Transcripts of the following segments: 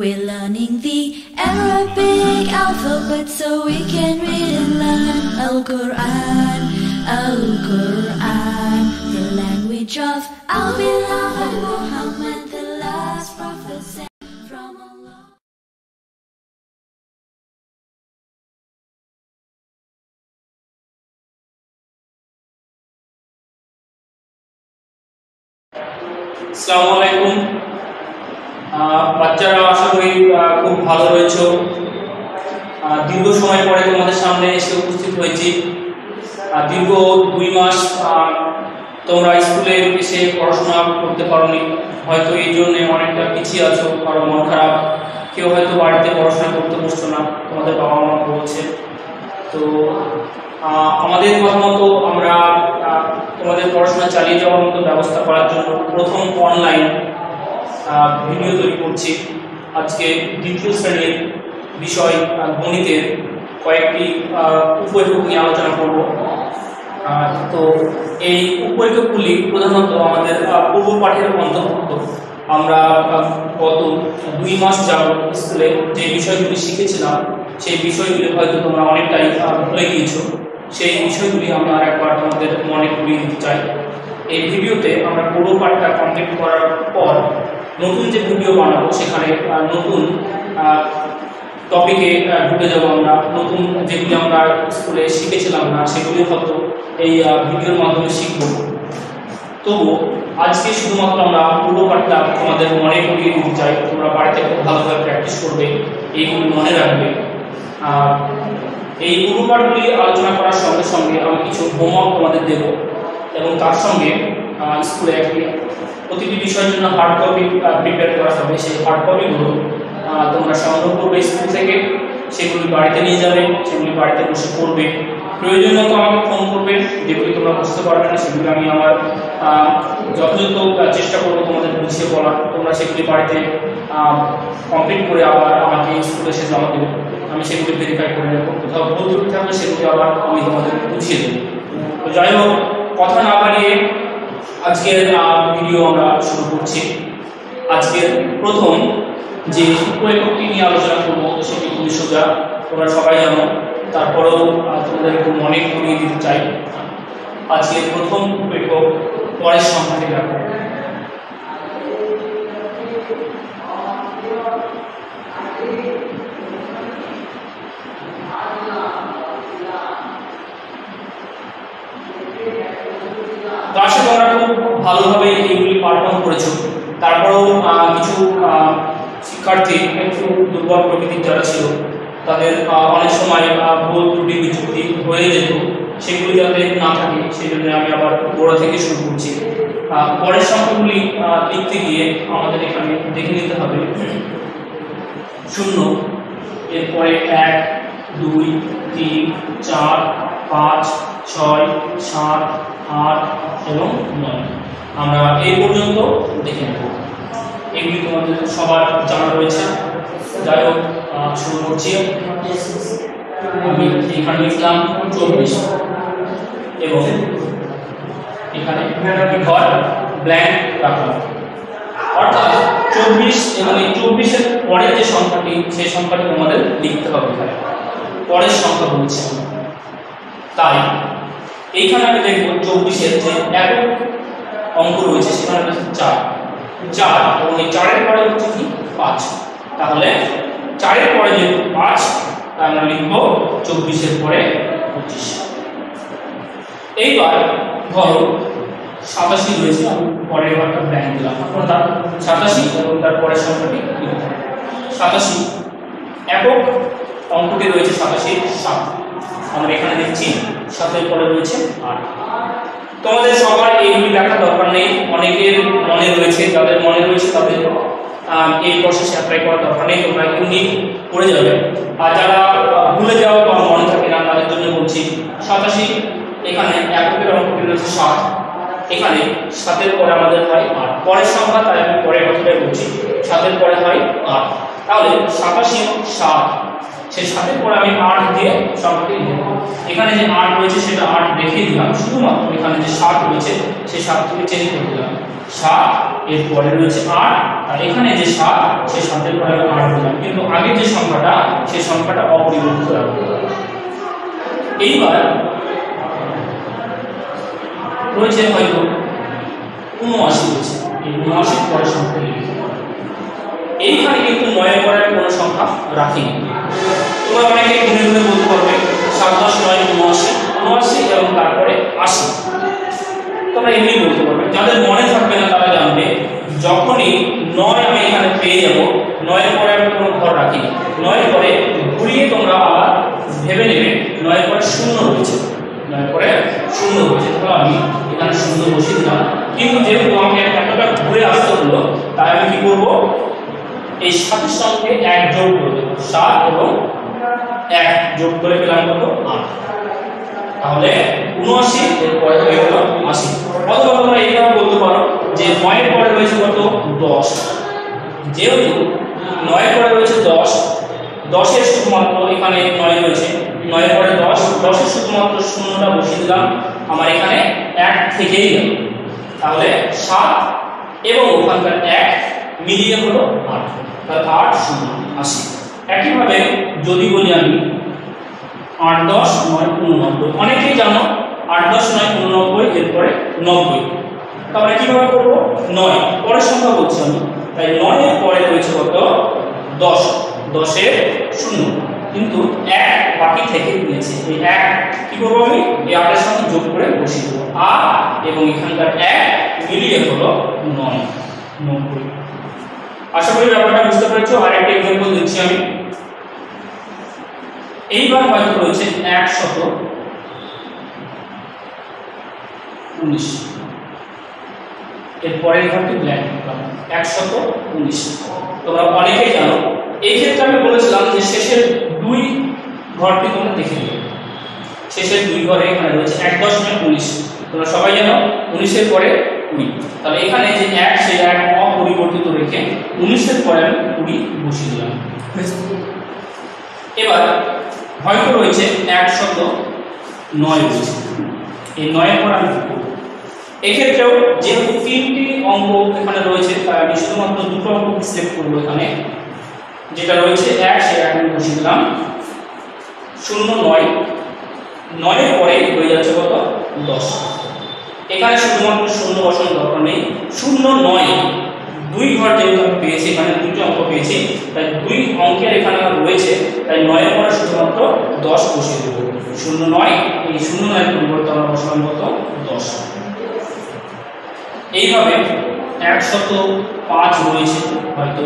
We're learning the Arabic alphabet so we can read and learn Al-Quran, Al-Quran, the language of our beloved Muhammad, the last prophet sent from Allah. বাচ্চারা আশা করি খুব ভালো রয়েছে। দীর্ঘ সময় পরে তোমাদের সামনে এসে উপস্থিত হয়েছি। দীর্ঘ দুই মাস তোমরা স্কুলে এসে পড়াশোনা করতে পারোনি। হয়তো এই জন্য অনেকটা পিছিয়ে আছো, কারও মন খারাপ। কেউ হয়তো বাড়িতে পড়াশোনা করতে বসছো না, তোমাদের বাবা মা বলছে। তো আমাদের কথা মতো আমরা তোমাদের পড়াশোনা চালিয়ে যাওয়ার মতো ব্যবস্থা করার জন্য প্রথম অনলাইন ভিডিও তৈরি করছি। আজকে দ্বিতীয় শ্রেণির বিষয় গণিতের কয়েকটি আহ, নিয়ে আলোচনা করব। তো এই উপএককগুলি প্রধানত আমাদের পূর্ব পাঠের অন্তর্ভুক্ত। আমরা গত দুই মাস যাব স্কুলে যে বিষয়গুলি শিখেছিলাম সেই বিষয়গুলি হয়তো তোমরা অনেকটাই ভুলে গিয়েছো। সেই বিষয়গুলি আমরা একবার তোমাদের মনে করিয়ে দিতে চাই। এই ভিডিওতে আমরা পুরো পাঠটা কমপ্লিট করার পর নতুন যে ভিডিও বানাবো, সেখানে নতুন টপিকে ঢুকে যাব আমরা, নতুন যেগুলি আমরা স্কুলে শিখেছিলাম না, সেগুলি হয়তো এই ভিডিওর মাধ্যমে শিখব। তবু আজকে শুধুমাত্র আমরা পুরো পাঠটা তোমাদের মনে করিয়ে দিতে চাই, তোমরা বাড়িতে খুব ভালোভাবে প্র্যাকটিস করবে, এইগুলি মনে রাখবে। আর এই পুরো পাঠগুলি আলোচনা করার সঙ্গে সঙ্গে আমি কিছু হোমওয়ার্ক তোমাদের দেবো, এবং তার সঙ্গে স্কুলে একটি প্রতিটি বিষয়ের জন্য হার্ড কপি প্রিপেয়ার করা হবে। সেই হার্ড কপিগুলো তোমরা সংগ্রহ করবে স্কুল থেকে। সেগুলি বাড়িতে নিয়ে যাবে, সেগুলি বাড়িতে বসে পড়বে। প্রয়োজন মতো আমাকে ফোন করবে। যেগুলি তোমরা বুঝতে পারবে না, সেগুলি আমি আমার যথাযথ চেষ্টা করব তোমাদের বুঝিয়ে বলার। তোমরা সেগুলি বাড়িতে কমপ্লিট করে আবার আমাকে স্কুলে এসে জমা দেবে। আমি সেগুলি ভেরিফাই করে নেব কোথাও ভুল ত্রুটি থাকলে সেগুলি আবার আমি তোমাদের বুঝিয়ে দেবো। তো যাই হোক, কথা না বাড়িয়ে আজকের ভিডিও আমরা শুরু করছি। আজকের প্রথম যে উপএককটি নিয়ে আলোচনা করব, সেটি খুবই সোজা, তোমরা সবাই জানো। তারপরেও তোমাদের একটু মনে করিয়ে দিতে চাই। আজকের প্রথম উপেক্ষক পরের সংখ্যাটি দেখো। তো আশা তোমরা খুব ভালোভাবে এইগুলি পাঠন করেছ। তারপরেও কিছু শিক্ষার্থী একটু দুর্বল প্রকৃতির যারা ছিল, তাদের অনেক সময় ভুল ত্রুটি, বিচ্যুতি হয়ে যেত, সেগুলি যাতে না থাকে সেই জন্য আমি আবার গোড়া থেকে শুরু করছি। পরের সংখ্যাগুলি লিখতে গিয়ে আমাদের এখানে দেখে নিতে হবে। শূন্য, এরপরে এক, দুই, তিন, চার, পাঁচ, ছয়, সাত আট এবং নয়। আমরা এই পর্যন্ত দেখে নেব। এগুলি তোমাদের সবার জানা রয়েছে। যাই হোক শুরু করছি। আমি এখানে লিখলাম চব্বিশ এবং এখানে ঘর ব্ল্যাঙ্ক রাখলাম অর্থাৎ চব্বিশ এবং এই চব্বিশের পরের যে সংখ্যাটি, সেই সংখ্যাটি আমাদের লিখতে হবে এখানে। পরের সংখ্যা বলছি। তাই এইখানে আমি দেখব চব্বিশের যে একক অঙ্ক রয়েছে, সেখানে রয়েছে চার। চার, এবং এই চারের পরে হচ্ছে কি? পাঁচ। তাহলে চারের পরে যেহেতু পাঁচ তাই আমরা লিখব চব্বিশের পরে পঁচিশ। এইবার ধরো সাতাশি রয়েছে, আমি পরের বারটা ব্ল্যাঙ্ক দিলাম অর্থাৎ সাতাশি এবং তার পরের সংখ্যাটি সাতাশি, একক অঙ্কটি রয়েছে সাতাশি সাত। আমরা এখানে দেখছি সাতের পরে রয়েছে আট। তোমাদের সবার এইগুলি দেখার দরকার নেই। অনেকের মনে রয়েছে, যাদের মনে রয়েছে তাদের এই প্রসেসে অ্যাপ্লাই করার দরকার নেই। তোমরা ইউনিক করে যাবে। আর যারা ভুলে যাওয়া বা মনে থাকে না, তাদের জন্য বলছি সাতাশি, এখানে এককের অঙ্কটি রয়েছে সাত এখানে সাতের পরে আমাদের হয় আট। পরের সংখ্যা তাই আমি পরের কথাটাই বলছি। সাতের পরে হয় আট। তাহলে সাতাশি সাত সেই সাতের পরে আমি আট দিয়ে সংখ্যাটি লিখব এখানে যে আট রয়েছে, সেটা আট রেখে দিলাম। শুধুমাত্র এখানে যে সাত রয়েছে, সেই সাতটিকে চেঞ্জ করে দিলাম। সাত, এর পরে রয়েছে আট আর এখানে যে সাত, সেই সাতের পরে আমি আট কিন্তু আগের যে সংখ্যাটা, সেই সংখ্যাটা অপরিবর্তিত রাখব এইবার রয়েছে হয়তো উনআশি রয়েছে। এই উনআশি পরের সংখ্যা এইখানে কিন্তু নয় করার কোনো সংখ্যা রাখিনি। তোমরা অনেকে গুনে গুনে বলতে পারবে সাত দশ নয় উনআশি উনআশি এবং তারপরে আশি তোমরা এমনি বলতে পারবে যাদের মনে থাকবে না তারা জানবে যখনই নয় আমি এখানে পেয়ে যাব নয়ের পরে আমি কোনো ঘর রাখি নয়ের পরে ঘুরিয়ে তোমরা আবার ভেবে নেবে নয়ের পরে শূন্য রয়েছে নয়ের পরে শূন্য রয়েছে তাহলে আমি এখানে শূন্য বসিয়ে দিলাম কিন্তু যেহেতু আমাকে এতটা ঘুরে আসতে হলো তাই আমি কি করব এই সাতের সঙ্গে এক যোগ করে দেবো সাত এবং এক যোগ করে পেলাম কত আট তাহলে উনআশি এরপরে হয়ে গেল আশি অথবা তোমরা এইভাবে বলতে পারো যে নয়ের পরে রয়েছে কত দশ যেহেতু নয়ের পরে রয়েছে দশ দশের শুধুমাত্র এখানে নয় রয়েছে নয়ের পরে দশ দশের শুধুমাত্র শূন্যটা বসিয়ে দিলাম আমার এখানে এক থেকেই গেল তাহলে সাত এবং ওখানকার এক মিলিয়ে হলো আট তাহলে আট শূন্য আশি একইভাবে যদি বলি আমি, আট দশ নয় উননব্বই। অনেকেই জানো আট দশ নয় উননব্বই, এরপরে নব্বই। তাহলে কীভাবে করব? নয়। পরের সংখ্যা বলছি আমি। তাই নয়ের পরে রয়েছে কত? দশ। দশের শূন্য। কিন্তু এক বাকি থেকে দিয়েছে এই এক কি করব আমি? এই আটের সঙ্গে যোগ করে বসিয়ে দেবো। আট এবং এখানকার এক মিলিয়ে হলো নয়। নব্বই। আশা করি ব্যাপারটা বুঝতে পেরেছ, আর একটা এক্সাম্পল দিচ্ছি আমি। এইবার হয়তো রয়েছে একশত উনিশ। এর পরের ঘরটি ব্ল্যাক। একশত উনিশ। তোমরা অনেকেই জানো, এই ক্ষেত্রে আমি বলেছিলাম যে শেষের দুই ঘরটি তোমরা দেখে নিও। শেষের দুই ঘরে এখানে রয়েছে এক দশমিক উনিশ। তোমরা সবাই জানো, উনিশের পরে কুড়ি। তাহলে এখানে যে এক সেই এক অপরিবর্তিত রেখে উনিশের পরে আমি কুড়ি বসিয়ে দিলাম। এবার হয়তো রয়েছে একশত নয় রয়েছে এই নয়ের পর আমি এক্ষেত্রেও যেহেতু তিনটি অঙ্ক এখানে রয়েছে তাই আমি শুধুমাত্র দুটো অঙ্ক সিলেক্ট করব এখানে। যেটা রয়েছে এক সে এক আমি বসিয়ে দিলাম। শূন্য নয়। নয়ের পরে হয়ে যাচ্ছে কত? দশ। এখানে শুধুমাত্র শূন্য বসানোর দরকার নেই। শূন্য নয়, দুই ঘর যেহেতু আমি পেয়েছি, এখানে দুটি অঙ্ক পেয়েছি, তাই দুই অঙ্কের এখানে রয়েছে, তাই নয়ের পরে শুধুমাত্র দশ বসিয়ে দেবো। শূন্য নয়, এই শূন্য নয়ের পরিবর্তে আমরা বসালাম কত? দশ। এইভাবে একশত পাঁচ রয়েছে, হয়তো।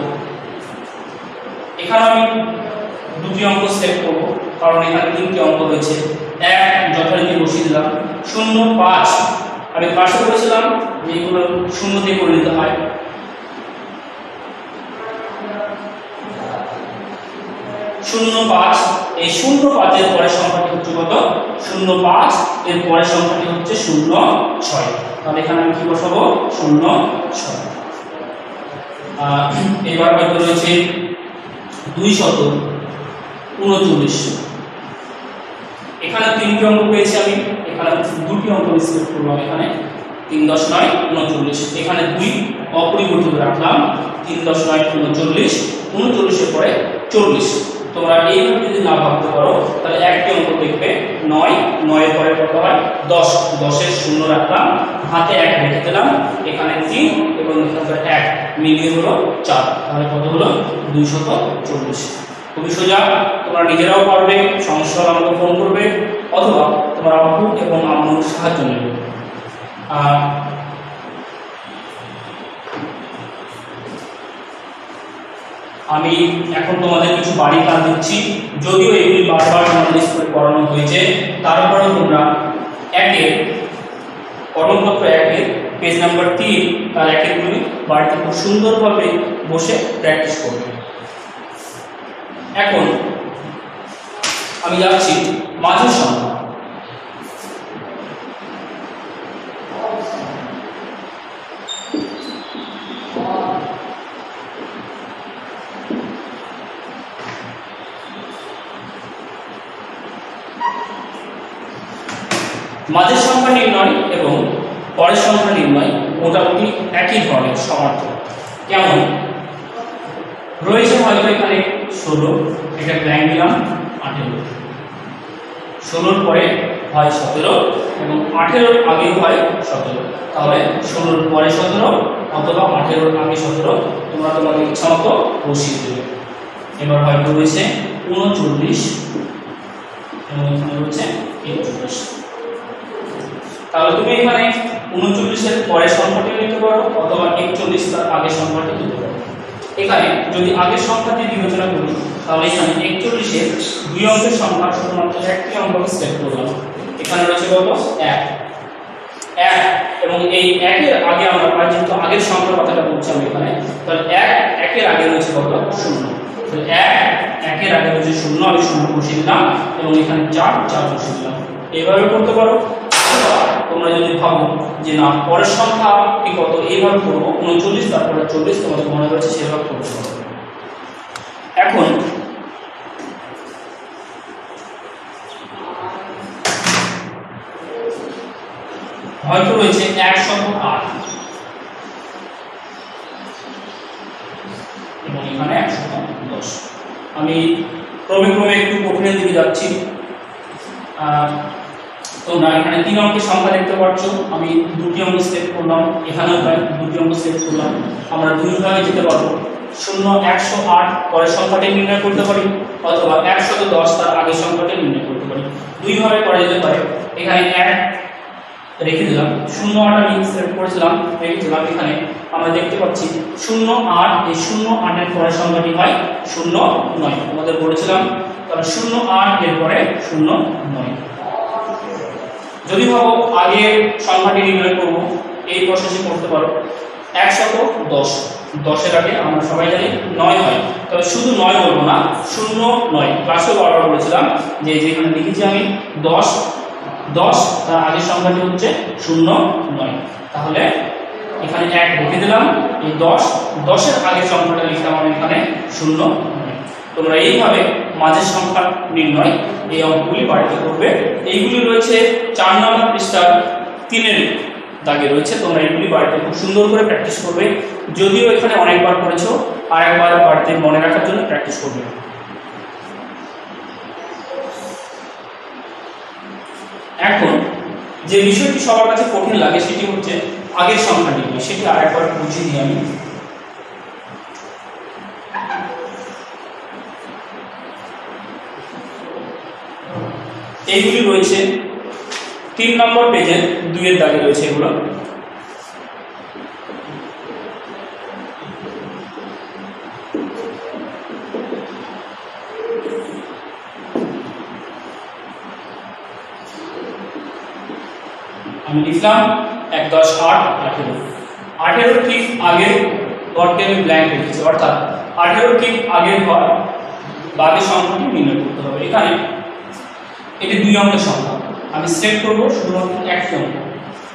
এখানে আমি দুটি অঙ্ক সিলেক্ট করব, কারণ এখানে তিনটি অঙ্ক রয়েছে। এক যথারীতি বসিয়ে দিলাম। শূন্য পাঁচ আমি পাশে বলেছিলাম যে এগুলো শূন্য দিয়ে করে নিতে হয়। শূন্য পাঁচ, এই শূন্য পাঁচের পরের সংখ্যাটি হচ্ছে কত? শূন্য পাঁচ, এর পরের সংখ্যাটি হচ্ছে শূন্য ছয়। তাহলে এখানে আমি কি বসাবো? শূন্য ছয়। এবার হয়তো রয়েছে দুই শত উনচল্লিশ। এখানে তিনটি অঙ্ক পেয়েছি আমি। এখানে দুটি অঙ্ক সিলেক্ট করলাম এখানে। তিন দশ নয় উনচল্লিশ। এখানে দুই অপরিবর্তিত রাখলাম। তিন দশ নয় উনচল্লিশ। উনচল্লিশের পরে চল্লিশ। তোমরা এইভাবে যদি না ভাবতে পারো, তাহলে একটি অঙ্ক দেখবে। নয়, নয়ের পরে কত হয়? দশ। দশের শূন্য রাখলাম। হাতে এক রেখে দিলাম। এখানে তিন এবং এখানকার এক। মিলিয়ে হলো চার। তাহলে কত হলো? দুইশত চল্লিশ। খুবই সোজা, তোমরা নিজেরাও পারবে সমস্যা হলে আমাকে ফোন করবে, অথবা তোমার আব্বু এবং আম্মুর সাহায্য নেবে। আর আমি এখন তোমাদের কিছু বাড়ি কাজ দিচ্ছি। যদিও এগুলি বারবার তোমাদের স্কুলে পড়ানো হয়েছে, তারপরেও তোমরা একের কর্মপত্র একের পেজ নাম্বার তিন, তার একেরগুলি বাড়িতে খুব সুন্দরভাবে বসে প্র্যাকটিস করবে। এখন আমি যাচ্ছি মাঝের সংখ্যা মাঝের সংখ্যা নির্ণয় এবং পরের সংখ্যা নির্ণয় মোটামুটি একই ধরনের সমার্থক কেমন? রয়েছে হয়তো এখানে ষোলো, এটা ব্ল্যাঙ্ক দিলাম আঠেরো। ষোলোর পরে হয় সতেরো এবং আঠেরোর আগে হয় সতেরো। তাহলে ষোলোর পরে সতেরো অথবা আঠেরোর আগে সতেরো, তোমরা তোমাদের ইচ্ছা মতো বসিয়ে দেবে। এবার হয়তো রয়েছে উনচল্লিশ এবং এখানে রয়েছে একচল্লিশ। তাহলে তুমি এখানে উনচল্লিশের পরের সংখ্যাটি নিতে পারো অথবা একচল্লিশ তার আগের সংখ্যাটি নিতে পারো। এখানে যদি আগের সংখ্যাটি বিবেচনা করি, তাহলে এখানে একচল্লিশের দুই অঙ্কের সংখ্যা, শুধুমাত্র একটি অঙ্ককে সিলেক্ট করলাম। এখানে রয়েছে কত? এক। এক, এবং এই একের আগে আমরা পাই যেহেতু আগের সংখ্যার কথাটা বলছি আমি এখানে, তাহলে এক, একের আগে রয়েছে কত? শূন্য। তো এক, একের আগে রয়েছে শূন্য, আমি শূন্য বসিয়ে দিলাম, এবং এখানে চার চার বসিয়ে দিলাম। এইভাবে করতে পারো। তোমরা যদি ভাবো যে না, পরের সংখ্যা কি কত, এইভাবে করব, উনচল্লিশ, তারপরে চল্লিশ, তোমাদের মনে রয়েছে সেভাবে করতে এখন, হয়তো রয়েছে একশত আট। এবং এখানে একশত দশ। আমি ক্রমে ক্রমে একটু কঠিনের দিকে যাচ্ছি। তোমরা এখানে তিন অঙ্কের সংখ্যা দেখতে পাচ্ছ। আমি দুটি অঙ্ক সিলেক্ট করলাম এখানেও প্রায় দুটি অঙ্ক সিলেক্ট করলাম। আমরা দুই ভাগে যেতে পারব। শূন্য, একশো আট, পরের সংখ্যাটি নির্ণয় করতে পারি, অথবা একশত দশ, তার আগের সংখ্যাটি নির্ণয় করতে পারি। দুইভাবে করা যেতে পারে। এখানে এক রেখে দিলাম। শূন্য আট আমি সিলেক্ট করেছিলাম, রেখে দিলাম এখানে। আমরা দেখতে পাচ্ছি, শূন্য আট, এই শূন্য আটের পরের সংখ্যাটি হয় শূন্য নয়। আমাদের বলেছিলাম, তাহলে শূন্য আট এর পরে শূন্য নয়। যদি ভাবো আগের সংখ্যাটি নির্ণয় করব, এই প্রসেসে করতে পারো। একশত দশ। দশের আগে আমরা সবাই জানি নয় হয়। তবে শুধু নয় বলব না, শূন্য নয়। ক্লাসেও বারবার বলেছিলাম যে যেখানে লিখেছি আমি দশ দশ, তার আগের সংখ্যাটি হচ্ছে শূন্য নয়। তাহলে এখানে এক রেখে দিলাম, এই দশ, দশের আগের সংখ্যাটা লিখলাম আমি এখানে শূন্য নয় তোমরা এইভাবে মাঝের সংখ্যা নির্ণয় এই অঙ্কগুলি বাড়িতে করবে। এইগুলি রয়েছে চার নম্বর পৃষ্ঠার তিনের দাগে রয়েছে। তোমরা এইগুলি বাড়িতে খুব সুন্দর করে প্র্যাকটিস করবে। যদিও এখানে অনেকবার করেছ, আর একবার বাড়িতে মনে রাখার জন্য প্র্যাকটিস করবে। এখন যে বিষয়টি সবার কাছে কঠিন লাগে, সেটি হচ্ছে আগের সংখ্যা নির্ণয়। সেটি আরেকবার বুঝিয়ে দিই আমি। এইগুলি রয়েছে। তিন নম্বর পেজের দুইয়ের দাগে রয়েছে এগুলো। আমি লিখলাম এক দশ আট আঠেরো। আঠেরো ঠিক আগের ঘরটি আমি ব্ল্যাঙ্ক রেখেছি, অর্থাৎ আঠেরো ঠিক আগের ঘর বাঘের সংখ্যাটি নির্ণয় করতে হবে। এখানে এটি দুই অঙ্কের সংখ্যা। আমি সিলেক্ট করব শুধুমাত্র একটি অঙ্ক।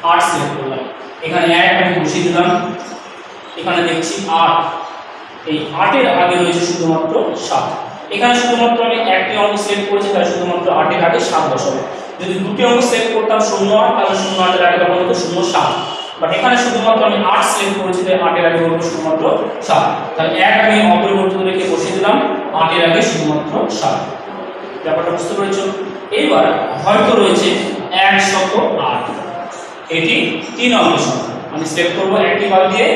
আট সিলেক্ট করলাম। এখানে এক আমি বসিয়ে দিলাম। এখানে দেখছি আট। এই আটের আগে রয়েছে শুধুমাত্র সাত। এখানে শুধুমাত্র আমি একটি অঙ্ক সিলেক্ট করেছি, তাহলে শুধুমাত্র আটের আগে সাত বসাবো। যদি দুটি অঙ্ক সিলেক্ট করতাম শূন্য আট, তাহলে শূন্য আটের আগে তখন হতো শূন্য সাত। বাট এখানে শুধুমাত্র আমি আট সিলেক্ট করেছি, তাই আটের আগে বলব শুধুমাত্র সাত। তাহলে এক আমি অপরিবর্তিত রেখে বসিয়ে দিলাম, আটের আগে শুধুমাত্র সাত। ব্যাপারটা বুঝতে পেরেছ? এইবার হয়তো রয়েছে একশত আট। এটি তিন অঙ্কের সংখ্যা আমি সিলেক্ট করব একটি বাদ দিয়ে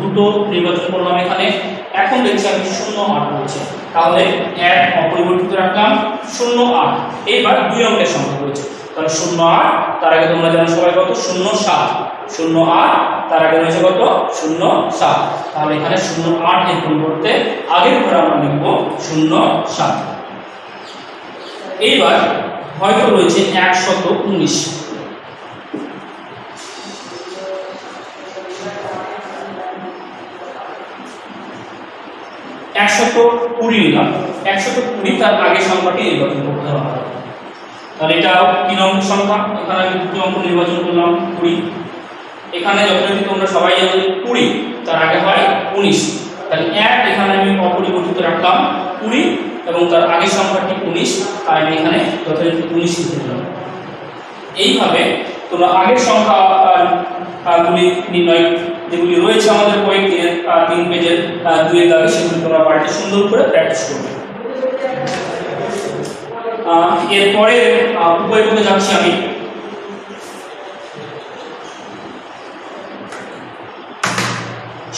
দুটো নির্বাচন করলাম এখানে। এখন দেখছি আমি শূন্য আট রয়েছে। তাহলে এক অপরিবর্তিত রাখলাম, শূন্য আট। এইবার দুই অঙ্কের সংখ্যা রয়েছে। তাহলে শূন্য আট, তার আগে তোমরা জানো সবাই কত? শূন্য সাত। শূন্য আট, তার আগে রয়েছে কত? শূন্য সাত। তাহলে এখানে শূন্য আট এর পরিবর্তে আগের ঘরে আমরা লিখব শূন্য সাত। এইবার হয়তো রয়েছে একশত উনিশ। একশত কুড়ি নিলাম একশত কুড়ি তার আগে সংখ্যাটি নির্বাচন করতে হবে। তাহলে এটা তিন অঙ্ক সংখ্যা। এখানে আমি দুটি অঙ্ক নির্বাচন করলাম, কুড়ি। এখানে যথারীতি তোমরা সবাই জানো কুড়ি তার আগে হয় উনিশ। তাহলে এক এখানে আমি অপরিবর্তিত রাখলাম, কুড়ি এবং তার আগের সংখ্যাটি উনিশ তাই আমি এখানে যথারীতি উনিশ লিখে দিলাম। এইভাবে তোমরা আগের সংখ্যা গুলি নির্ণয় যেগুলি রয়েছে আমাদের কয়েকটি আহ, তিন পেজের দুয়ের দাগে সেগুলি তোমরা বাড়িতে সুন্দর করে প্র্যাকটিস করবে। এরপরে করতে যাচ্ছি আমি।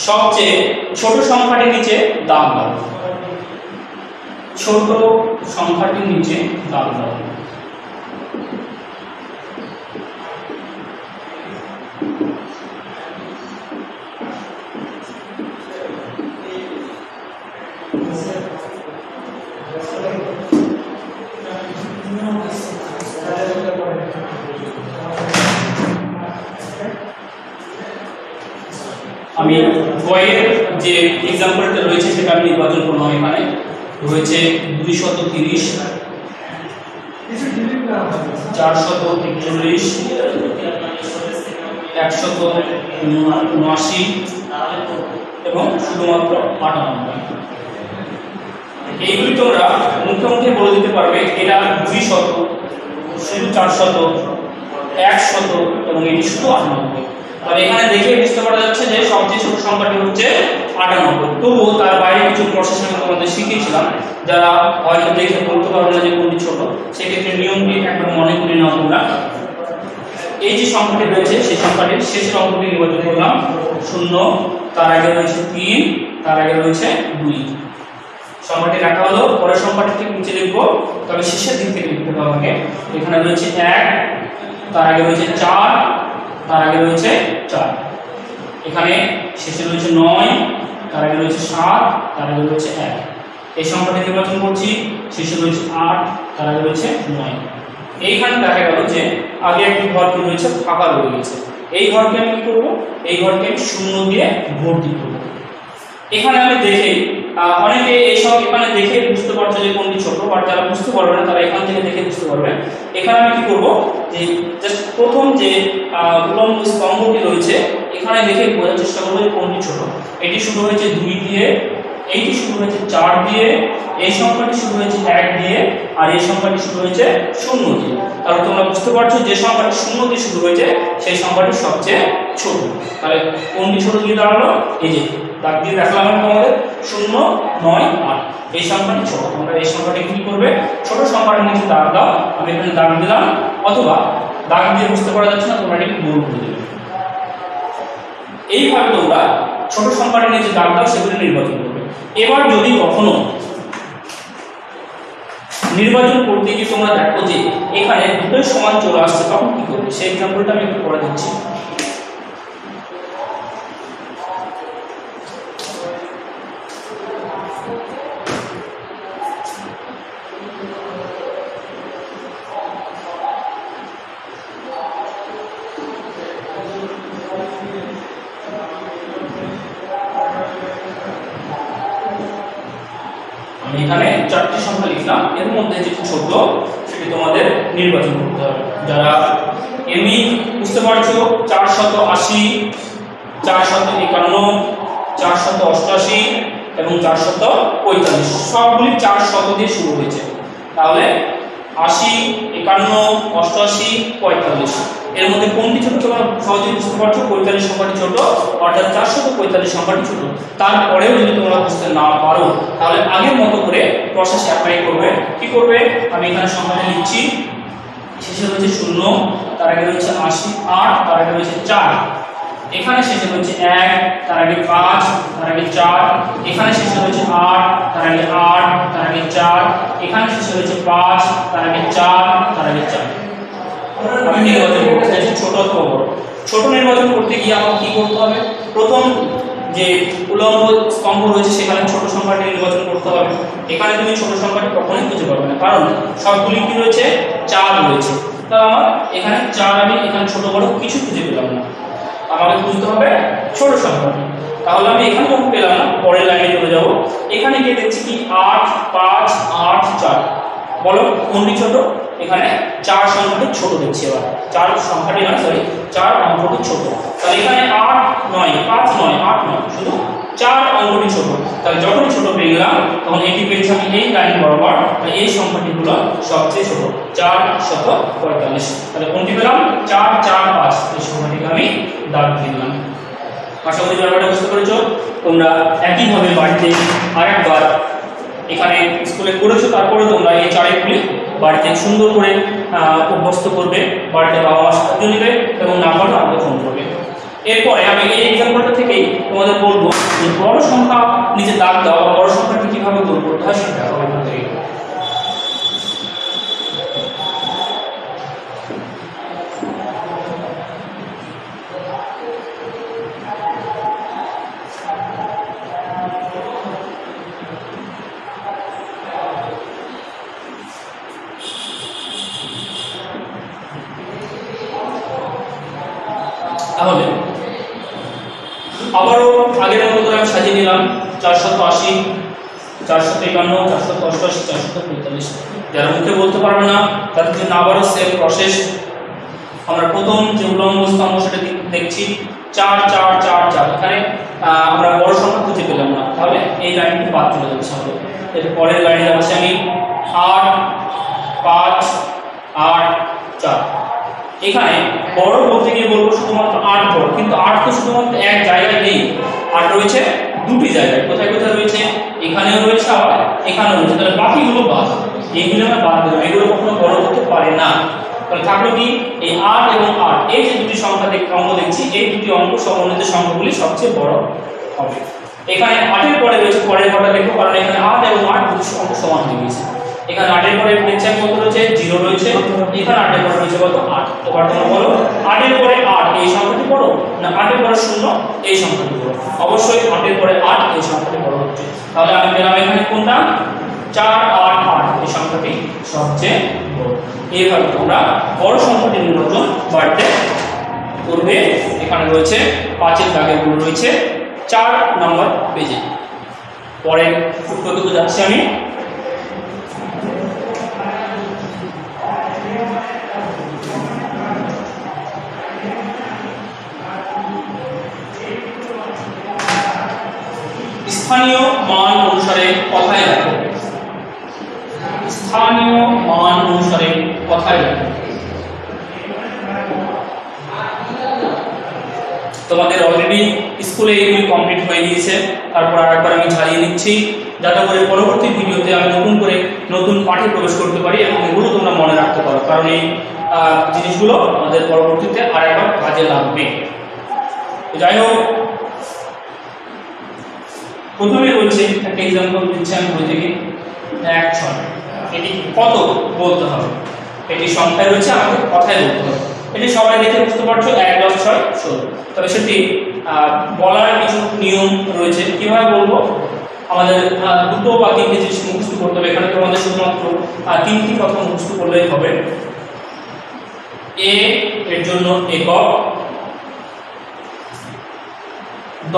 সবচেয়ে ছোট সংখ্যাটির নিচে দাগ দাও ছোট সংখ্যাটির নিচে দাগ দাও আমি বইয়ের যে এক্সাম্পলটা রয়েছে, সেটা আমি নির্বাচন করলাম এখানে। রয়েছে দুইশত তিরিশ, চারশত একচল্লিশ, একশত উনআশি এবং শুধুমাত্র আটানব্বই এইগুলি তোমরা মুখে মুখে বলে দিতে পারবে, এটা দুই শত শুধু চার শত এক শত এবং এটি শুধু আটানব্বই তবে এখানে দেখে বুঝতে পারা যাচ্ছে যে সবচেয়ে ছোট সংখ্যাটি হচ্ছে আটানব্বই। তবুও তার বাইরে কিছু প্রসেস তোমাদের শিখিয়েছিলাম। যারা হয়তো দেখে বলতে পারবে না যে কোনটি ছোট, সেক্ষেত্রে নিয়মটি একবার মনে করে নাও তোমরা। এই যে সংখ্যাটি রয়েছে, সেই সংখ্যাটির শেষের অঙ্কটি নির্বাচন করলাম। শূন্য, তার আগে রয়েছে তিন, তার আগে রয়েছে দুই। সংখ্যাটি রাখা হলো, পরের সংখ্যাটি ঠিক নিচে লিখব। তবে শেষের দিক থেকে লিখতে হবে আমাকে। এখানে রয়েছে এক, তার আগে রয়েছে চার তার আগে রয়েছে চার। এখানে শেষে রয়েছে নয়, তার আগে রয়েছে সাত, তার আগে রয়েছে এক। এই সংখ্যাটি নির্বাচন করছি, শেষে রয়েছে আট, তার আগে রয়েছে নয়। এইখানে দেখা গেল যে আগে একটি ঘরটি রয়েছে ফাঁকা রয়ে গেছে। এই ঘরকে আমি কী করব? এই ঘরকে আমি শূন্য দিয়ে ভর্তি করব এখানে আমি দেখে অনেকে এইসব এখানে দেখে বুঝতে পারছে যে কোনটি ছোট, বাট যারা বুঝতে পারবে না, তারা এখান থেকে দেখে বুঝতে পারবে। এখানে আমি কি করব? যে জাস্ট প্রথম যে উলম্ব স্তম্ভটি রয়েছে, এখানে দেখে বোঝার চেষ্টা করব যে কোনটি ছোট। এটি শুরু হয়েছে দুই দিয়ে এইটি শুরু হয়েছে চার দিয়ে, এই সংখ্যাটি শুরু হয়েছে এক দিয়ে, আর এই সংখ্যাটি শুরু হয়েছে শূন্য দিয়ে। তাহলে তোমরা বুঝতে পারছ যে সংখ্যাটি শূন্য দিয়ে শুরু হয়েছে, সেই সংখ্যাটি সবচেয়ে ছোট। তাহলে কোনটি ছোট দিয়ে দাঁড়াল? এই যে দাগ দিয়ে দেখালাম তোমাদের। শূন্য, নয়, আট। এই সংখ্যাটি ছোট। তোমরা এই সংখ্যাটি কি করবে? ছোট সংখ্যাটির নিচে দাগ দাও। আমি এখানে দাগ দিলাম। অথবা দাগ দিয়ে বুঝতে পারা যাচ্ছে না, তোমরা এটাকে গোল করে দেবে। এইভাবে তোমরা ছোট সংখ্যাটির নিচে দাগ দাও, সেগুলি নির্বাচন করবে এবার যদি কখনো নির্বাচন করতে গিয়ে তোমরা দেখো যে এখানে দুটোই সমান চলে আসছে, তখন কি করবে? সেই এক্সাম্পলটা আমি একটু পরে দিচ্ছি। পঁয়তাল্লিশ সংখ্যাটি ছোট তারপরেও যদি তোমরা বুঝতে না পারো, তাহলে আগের মতো করে প্রসেস অ্যাপ্লাই করবে। কি করবে? আমি এখানে সংখ্যাটি লিখছি। শেষে রয়েছে শূন্য, তার আগে রয়েছে আশি, আট, তার আগে রয়েছে চার। এখানে শেষে রয়েছে এক, তার আগে পাঁচ, তার আগে চার। এখানে শেষে রয়েছে আট, তার আগে আট, তার আগে চার। এখানে শেষে রয়েছে পাঁচ, তার আগে চার, তার আগে চার। ছোট বড় ছোট নির্বাচন করতে গিয়ে আমাকে কি করতে হবে? প্রথম যে উলম্ব স্তম্ভ রয়েছে, সেখানে ছোট সংখ্যাটি নির্বাচন করতে হবে। এখানে তুমি ছোট সংখ্যাটি কখনোই খুঁজে পাবে না, কারণ সবগুলি কি রয়েছে? চার রয়েছে। তা আমার এখানে চার আমি, এখানে ছোট বড় কিছু খুঁজে পেলাম না। আমাকে খুঁজতে হবে ছোট সংখ্যাটি তাহলে আমি এখানে যখন পেলাম না, পরের লাইনে চলে যাব। এখানে গিয়ে দেখছি কি? আট, পাঁচ, আট, চার। বলো কোনটি ছোট, এখানে চার সংখ্যাটি ছোট দেখছি এবার। চার সংখ্যাটি নয় সরি চার অঙ্কটি ছোট। তাহলে এখানে আট নয়, পাঁচ নয়, আট নয়, শুধু চার অঙ্কটি ছোট। তাহলে যখন ছোট পেয়ে গেলাম, তখন এটি পেয়েছি আমি এই লাইন বরাবর, তাহলে এই সংখ্যাটি হলো সবচেয়ে ছোট, চার শত পঁয়তাল্লিশ। তাহলে কোনটি পেলাম? চার চার, পাঁচ। এই সংখ্যাটিকে আমি দাগ দিয়ে দিলাম। আশা করি ব্যাপারটা বুঝতে পেরেছ। তোমরা একইভাবে বাড়িতে আরেকবার এখানে স্কুলে করেছ তারপরে তোমরা এই চড়াইগুলি বাড়িতে সুন্দর করে অভ্যস্ত করবে, বাড়িতে বাবা মার সাহায্য নেবে এবং নাম্বারটা আমাকে ফোন করবে। এরপরে আমি এই এক্সাম্পলটা থেকেই তোমাদের বলব যে বড় সংখ্যা নিজে দাগ দেওয়া বড় সংখ্যাটি কীভাবে দূর করতে হয় সেটা চারশত আশি, চারশত একান্ন, চারশত অষ্টআশি, চারশত পঁয়তাল্লিশ। যারা মুখে বলতে পারবে না, তাদের জন্য আবারও সেম প্রসেস আমরা প্রথম যে উলম্ব স্তম্ভ সেটা দেখ- দেখছি। চার চার চার চার। এখানে আমরা বড় সংখ্যা খুঁজে পেলাম না। তাহলে এই লাইনটি বাদ চলে যাচ্ছে আমাদের। এর পরের লাইনে যাচ্ছি আমি। আট, পাঁচ, আট, চার। এখানে বড় বলতে গিয়ে বলব শুধুমাত্র আট বড়। কিন্তু আট তো শুধুমাত্র এক জায়গায় নেই। আট রয়েছে দুটি জায়গায়। কোথায় কোথায় রয়েছে? এখানেও রয়েছে আবার, এখানেও রয়েছে। তাহলে বাকিগুলো বাদ এইগুলো আমরা বাদ দেবো এগুলো কখনো বড় হতে পারে না। থাকল কি? এই আট এবং আট। এই যে দুটি সংখ্যা অঙ্ক দেখছি, এই দুটি অঙ্ক সমন্বিত সংখ্যাগুলি সবচেয়ে বড় হবে। এখানে আটের পরে রয়েছে, পরের ঘটা দেখব কারণ এখানে আট এবং আট দুটি অঙ্ক সমান হয়ে গেছে। এখানে আটের পরে দেখছি আমি কত রয়েছে, জিরো রয়েছে, এখানে আটের পরে রয়েছে কত আট। এবার তোমরা বলো আটের পরে আট, এই সংখ্যাটি বড় না আটের পরে শূন্য, এই সংখ্যাটি বড় অবশ্যই আটের পরে আট, এই সংখ্যাটি বড় হচ্ছে। তাহলে আমি পেলাম এখানে কোনটা? চার, আট আট, এই সংখ্যাটি সবচেয়ে বড়। এইভাবে তোমরা বড় সংখ্যাটি নির্বাচন বাড়তে করবে। এখানে রয়েছে পাঁচেরগুলো রয়েছে, চার নম্বর পেজে। পরে সূত্রটুকু যাচ্ছি আমি। স্থানীয় মান অনুসারে কথায় রাখো স্থানীয় মান অনুসারে কথায় রাখো তোমাদের অলরেডি স্কুলে এগুলি কমপ্লিট হয়ে গিয়েছে। তারপর আরেকবার আমি ঝালিয়ে নিচ্ছি। যাতে করে পরবর্তী ভিডিওতে আমি নতুন করে নতুন পাঠে প্রবেশ করতে পারি এবং এগুলো তোমরা মনে রাখতে পারো। কারণ এই জিনিসগুলো আমাদের পরবর্তীতে আরেকবার কাজে লাগবে। যাই হোক প্রথমে রয়েছে একটা এক্সাম্পল দিচ্ছি আমি বই থেকে এক, ছয়। এটি কত বলতে হবে? এটি সংখ্যায় রয়েছে, আমাকে কথায় বলতে হবে। এটি সবাই দেখে বুঝতে পারছ, এক, দশ, ছয়, ষোলো। তবে সেটি বলার কিছু নিয়ম রয়েছে। কীভাবে বলব? আমাদের দুটো বা তিনটে জিনিস মুখস্থ করতে হবে। এখানে তোমাদের শুধুমাত্র তিনটি কথা মুখস্থ করলেই হবে। এ এর জন্য একক। দ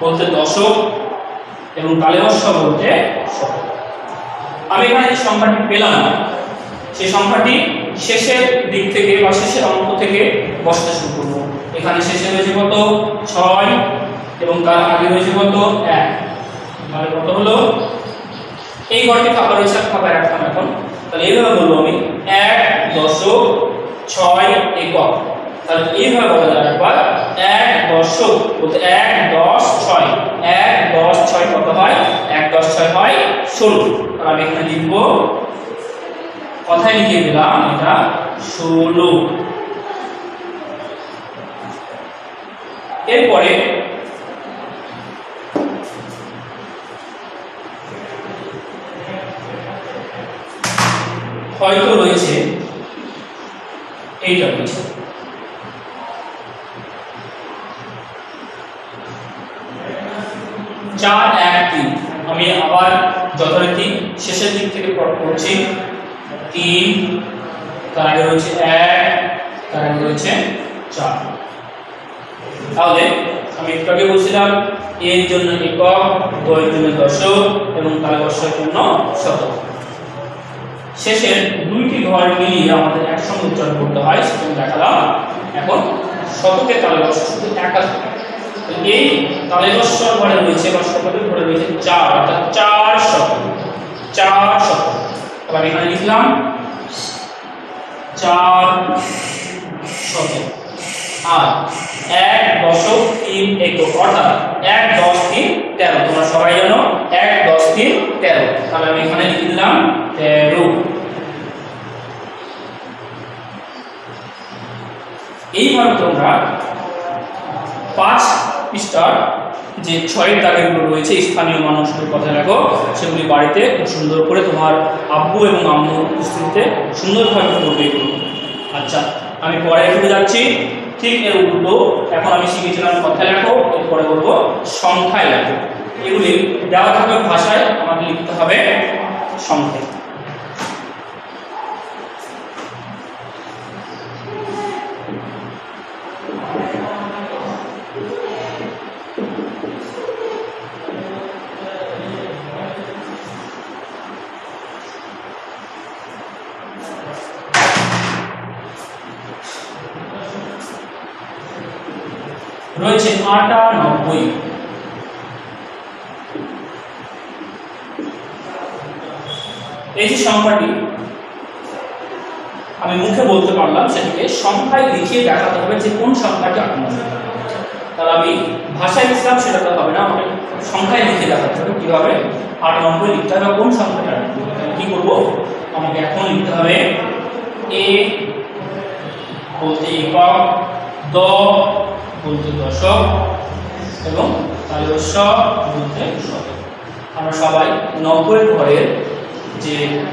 বলতে দশক এবং তালেবস্য বলতে শতক আমি এখানে যে সংখ্যাটি পেলাম, সেই সংখ্যাটি শেষের দিক থেকে বা শেষের অঙ্ক থেকে বসতে শুরু করব। এখানে শেষে রয়েছে কত? ছয় এবং তার আগে রয়েছে কত? এক। তাহলে কত হলো? এই ঘরটি ফাঁকা রয়েছে ফাঁকা রাখলাম এখন। তাহলে এইভাবে বলব আমি। এক দশক ছয় একক। তাহলে এইভাবে বলা যায় একবার। এক দশক বলতে এক দশ ছয়। এক দশ ছয় কত হয়? এক দশ ছয় হয় ষোলো। তাহলে আমি এখানে লিখব, কথায় লিখে দিলাম এটা ষোলো। এরপরে হয়তো রয়েছে এইটা রয়েছে। চার এক তিন। আমি আবার যথারীতি শেষের দিক থেকে পড়ছি তিন তার আগে রয়েছে এক তার আগে রয়েছে চার। তাহলে আমি একটু আগে বলছিলাম, এর জন্য একক, বইয়ের জন্য দশক এবং তালবর্ষের জন্য শতক। শেষের দুইটি ঘর মিলিয়ে আমাদের একসঙ্গে উচ্চারণ করতে হয়, সেটা দেখালাম। এখন শতকে তালেবর্ষ শুধু একা থাকে এই তালেবর্ষ ঘরে রয়েছে, বা শতকের ঘরে রয়েছে চার, অর্থাৎ চার শতক চার তাহলে আমি এখানে লিখলাম, চার শতক আর এক দশক তিন একক, অর্থাৎ এক দশ তিন তেরো, তোমরা সবাই জানো, এক দশ তিন তেরো। তাহলে আমি এখানে লিখে দিলাম তেরো। এইভাবে তোমরা পাঁচ পৃষ্ঠার যে ছয়ের দাগেগুলো রয়েছে স্থানীয় মানুষদের কথা লেখো সেগুলি বাড়িতে খুব সুন্দর করে তোমার আব্বু এবং আম্মুর উপস্থিতিতে সুন্দরভাবে করবে এগুলো আচ্ছা আমি পরে একটু যাচ্ছি। ঠিক এর উল্টো, এখন আমি শিখেছিলাম কথা লেখো এরপরে বলব, সংখ্যায় লেখো এগুলি দেওয়া থাকবে ভাষায়, আমাকে লিখতে হবে সংখ্যায়। আটানব্বই এই যে সংখ্যাটি, আমি মুখে বলতে পারলাম সেটিকে, সংখ্যায় লিখিয়ে দেখাতে হবে যে কোন সংখ্যাটি আটানব্বই তাহলে আমি ভাষায় লিখলাম, সেটা হবে না, আমাকে সংখ্যায় লিখে দেখাতে হবে কীভাবে আটানব্বই লিখতে হবে, কোন সংখ্যাটি কী করব? আমাকে এখন লিখতে হবে এ বলতে একক দ বলতে দশক এবং তালস্য বলতে শতক আমরা সবাই নব্বই ঘরের যে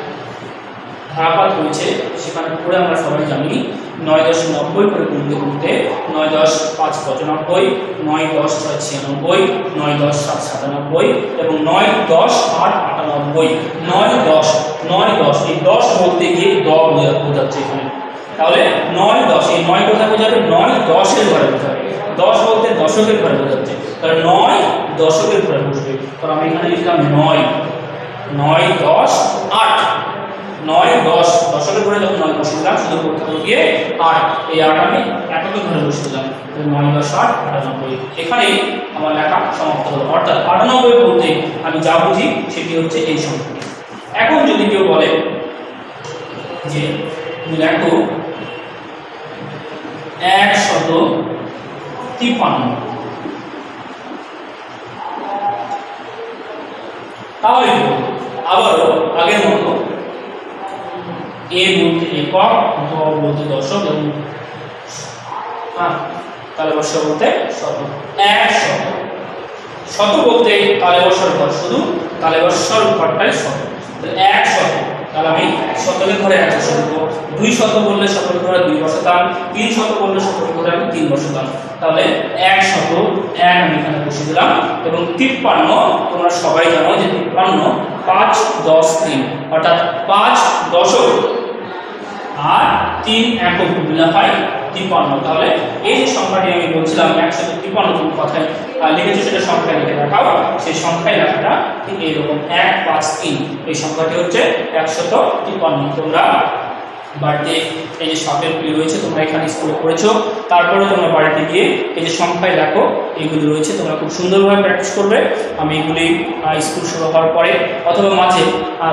ধারাপাত রয়েছে, সেখানে পড়ে আমরা সবাই জানি, নয় দশ নব্বই করে গুনতে গুনতে নয় দশ পাঁচ পঁচানব্বই, নয় দশ ছয় ছিয়ানব্বই, নয় দশ সাত সাতানব্বই এবং নয় দশ আট আটানব্বই। নয় দশ নয় দশ, এই দশ বলতে গিয়ে দ বোঝা- বোঝাচ্ছে এখানে। তাহলে নয় দশ, এই নয় কোথায় বোঝাবে? নয় দশের ঘরে বোঝাবে। দশ বলতে দশকের ঘরে বোঝাচ্ছে তাহলে নয় দশকের ঘরে বসবে। কারণ আমি এখানে লিখলাম নয়। নয় দশ আট। নয় দশ দশকের ঘরে যখন নয় বসে দিলাম শুধু করতে গিয়ে আট। এই আট আমি এককের ঘরে বসে দিলাম। তাহলে নয় দশ আট, আটানব্বই। এখানেই আমার লেখা সমাপ্ত হলো। অর্থাৎ আটানব্বই বলতে আমি যা বুঝি সেটি হচ্ছে এই সংখ্যাটি এখন যদি কেউ বলে যে, তুমি লেখো একশত তিপ্পান্ন তাহলে? আবারও আগের মতো। এ বলতে একক বলতে দশক এবং হ্যাঁ তাহলে বর্ষ বলতে শত, এক শত। শত বলতে তালে বর্ষর ঘর শুধু, তালে বর্ষর ঘরটাই শত। এক শত। তাহলে আমি শতকের ঘরে এক শত দেবো দুই শত বললে শতকের ঘরে দুই বসাতাম তিন শত বললে শতকের ঘরে আমি তিন বসাতাম তাহলে এক শত, এক আমি এখানে বসে দিলাম। এবং তিপ্পান্ন, তোমরা সবাই জানো যে তিপ্পান্ন পাঁচ দশ তিন। অর্থাৎ পাঁচ দশক আর তিন একক মিলে হয় তিপ্পান্ন। তাহলে এই যে সংখ্যাটি আমি বলছিলাম একশো তিপ্পান্ন তুমি কথায় লিখেছো সেটা সংখ্যায় লিখে দেখাও, সেই সংখ্যায় লেখাটা ঠিক এইরকম, এক পাঁচ তিন। এই সংখ্যাটি হচ্ছে একশত তিপ্পান্ন। তোমরা বাড়িতে এই যে শখের গুলি রয়েছে, তোমরা এখানে স্কুলে পড়েছো তারপরে তোমরা বাড়িতে গিয়ে এই যে সংখ্যায় লেখো এইগুলি রয়েছে, তোমরা খুব সুন্দরভাবে প্র্যাকটিস করবে। আমি এগুলি স্কুল শুরু হওয়ার পরে অথবা মাঝে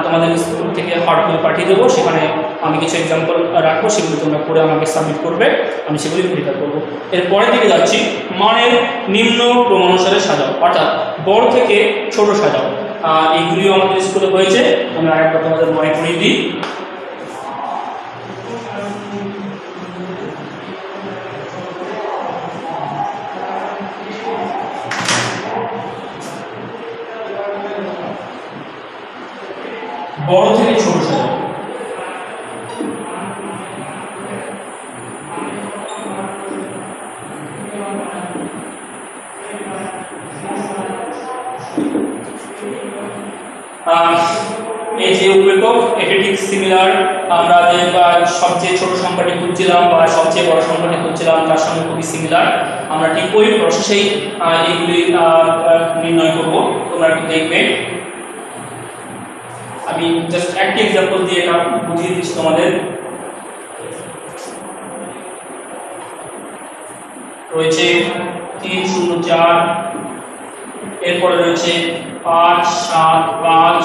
তোমাদের স্কুল থেকে হটগুলি পাঠিয়ে দেবো। সেখানে আমি কিছু এক্সাম্পল রাখব, সেগুলি তোমরা করে আমাকে সাবমিট করবে। আমি সেগুলি পরীক্ষা করব। এর পরের দিকে যাচ্ছি, মানের নিম্ন ক্রমানুসারে সাজাও। অর্থাৎ বড় থেকে ছোট সাজাও। এইগুলিও আমাদের স্কুলে হয়েছে। আমি আরেকবার তোমাদের মনে করিয়ে দিই। বড় থেকে ছোট আহ, এই যে উপেকক এটি ঠিক সিমিলার আমরা যে সবচেয়ে ছোট সংখ্যাটি খুঁজছিলাম বা সবচেয়ে বড় সংখ্যাটি খুঁজছিলাম তার সঙ্গে খুবই সিমিলার আমরা ঠিক ওই প্রসেসেই এইগুলি নির্ণয় করব। তোমরা একটু দেখবে। আমি জাস্ট একটি এক্সাম্পল দিয়ে এটা বুঝিয়ে দিচ্ছি তোমাদের। রয়েছে তিন শূন্য চার, এরপরে রয়েছে পাঁচ, সাত, পাঁচ,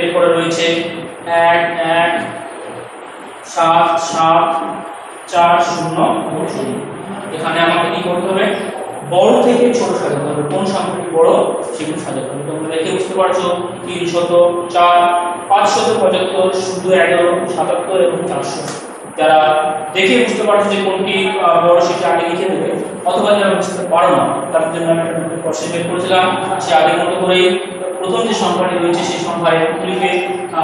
এরপরে রয়েছে এক এক, সাত সাত, চার, শূন্য শূন্য। এখানে আমাকে কি করতে হবে? বড় থেকে ছোট সাজাতে হবে কোন সংখ্যাটি বড়? সেগুলো সাজাতে হবে। তোমরা দেখে বুঝতে পারছ তিন শত চার, পাঁচশত পঁচাত্তর, শুধু এগারো, সাতাত্তর এবং চারশো। যারা দেখে বুঝতে পারছ যে কোনটি বড় সেটা আগে লিখে দেবে, অথবা যারা বুঝতে পারো না তার জন্য আমি একটা প্রসেস বের করেছিলাম। সে আগের মতো করেই প্রথম যে সংখ্যাটি রয়েছে, সেই সংখ্যার অঙ্কগুলিকে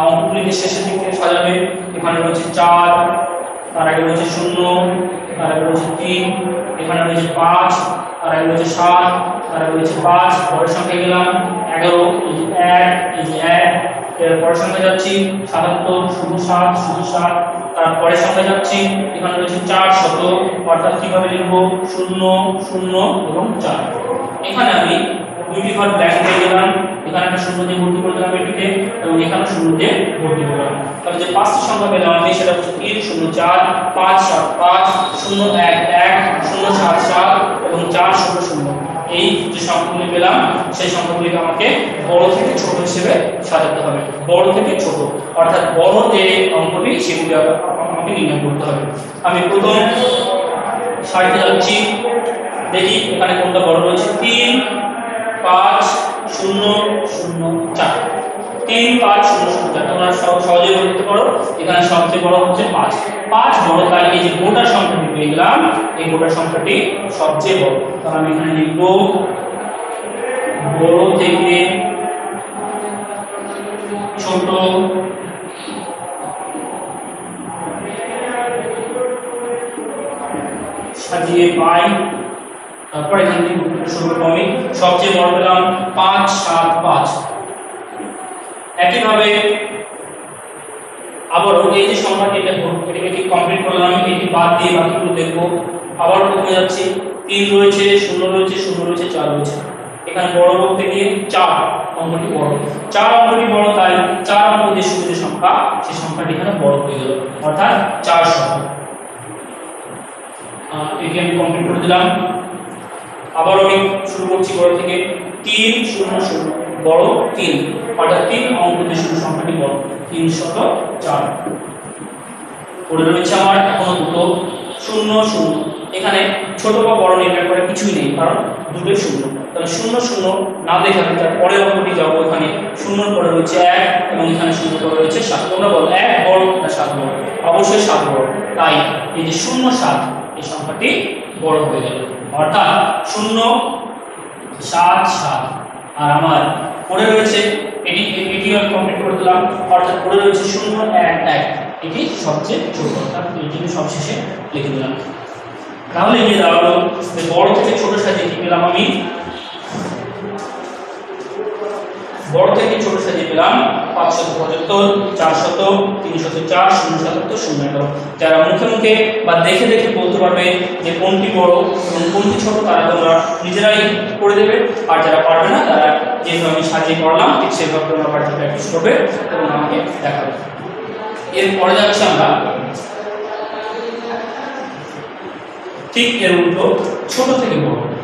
অঙ্কগুলিকে শেষের দিকে সাজাবে। এখানে রয়েছে চার, তার আগে রয়েছে শূন্য, তার আগে রয়েছে তিন, এখানে রয়েছে পাঁচ তার রয়েছে সাত, তারা রয়েছে পাঁচ, পরের সংখ্যায় গেলাম এগারো, এই এক, এই যে এর পরের সংখ্যায় যাচ্ছি সাতাত্তর শুধু সাত শুধু সাত তারপরের সংখ্যায় যাচ্ছি, এখানে রয়েছে চার শত অর্থাৎ কীভাবে লিখব? শূন্য শূন্য এবং চার। এখানে আমি দুইটি ঘর ব্ল্যাক হয়ে গেলাম এখানে একটা শূন্য দিয়ে ভর্তি করে দিলাম এটিকে এবং এখানে শূন্য দিয়ে ভর্তি করলাম তাহলে যে পাঁচটি সংখ্যা পেলাম আমি সেটা হচ্ছে তিন, শূন্য চার, পাঁচ, সাত, পাঁচ, শূন্য এক এক, শূন্য সাত সাত এবং চার, শূন্য শূন্য। এই যে সংখ্যাগুলি পেলাম, সেই সংখ্যাগুলিকে আমাকে বড় থেকে ছোট হিসেবে সাজাতে হবে। বড় থেকে ছোট। অর্থাৎ বড় যে অঙ্কটি, সেগুলি আমাকে নির্ণয় করতে হবে। আমি প্রথম সারিতে যাচ্ছি। দেখি এখানে কোনটা বড় রয়েছে। তিন পাঁচ শূন্য শূন্য চার। তিন পাঁচ শূন্য শূন্য চার। তোমরা সহ- সহজেই বলতে পারো, এখানে সবচেয়ে বড় হচ্ছে পাঁচ। পাঁচ বড় তাই এই যে গোটা সংখ্যাটি পেয়ে গেলাম, এই গোটা সংখ্যাটি সবচেয়ে বড়। তাহলে আমি এখানে লিখব, বড় থেকে ছোট সাজিয়ে পাই তারপর এখান থেকে শুরু করব সবচেয়ে বড় পেলাম পাঁচ, সাত, পাঁচ। একইভাবে আবারও এই যে সংখ্যাটি এটা এটাকে ঠিক কমপ্লিট করলাম এটি বাদ দিয়ে বাকিগুলো দেখব। আবার কমে যাচ্ছে। তিন রয়েছে, শূন্য রয়েছে শূন্য রয়েছে, চার রয়েছে। এখানে বড় বলতে গিয়ে চার অঙ্কটি বড়। চার অঙ্কটি বড়, তাই চার অঙ্ক যে সংখ্যা, সেই সংখ্যাটি এখানে বড় হয়ে গেল। অর্থাৎ চার সংখ্যা এটি আমি কমপ্লিট করে দিলাম। আবার আমি শুরু করছি বড় থেকে। তিন শূন্য শূন্য। বড় তিন। অর্থাৎ তিন, অঙ্ক শুধু সংখ্যাটি বড়। তিন শত চার। পড়ে রয়েছে আমার এখনও দুটো। শূন্য শূন্য। এখানে ছোট বা বড় নির্ণয় করে কিছুই নেই, কারণ দুটোই শূন্য। তাহলে শূন্য শূন্য না দেখে তার পরের অঙ্কটি যাব। এখানে শূন্যর পরে রয়েছে এক এবং এখানে শূন্য পরে রয়েছে সাত। তোমরা বলো, এক বড় না সাত বড়? অবশ্যই সাত বড়। তাই এই যে শূন্য সাত, এই সংখ্যাটি বড় হয়ে গেল। অর্থাৎ শূন্য, সাত সাত। আর আমার পড়ে রয়েছে, এটি এটি আমি কমপ্লিট করে দিলাম। অর্থাৎ পড়ে রয়েছে শূন্য, এক এক। এটি সবচেয়ে ছোট, অর্থাৎ এটি সবশেষে লিখে দিলাম। তাহলে এগিয়ে দাঁড়াল বড় থেকে ছোট সাজিয়ে কি পেলাম আমি? বড় থেকে ছোট সাজিয়ে পেলাম পাঁচশত পঁচাত্তর, চারশত, তিনশত চার শূন্য সাতাত্তর শূন্য এগারো যারা মুখে মুখে বা দেখে দেখে বলতে পারবে যে কোনটি বড় এবং কোনটি ছোট, তারা তোমরা নিজেরাই করে দেবে। আর যারা পারবে না, তারা যেভাবে আমি সাজিয়ে পড়লাম, ঠিক সেভাবে তোমরা বাড়িতে প্র্যাকটিস করবে এবং আমাকে দেখাবে। এরপরে যাচ্ছে আমরা। ঠিক এর উল্টো, ছোট থেকে বড়।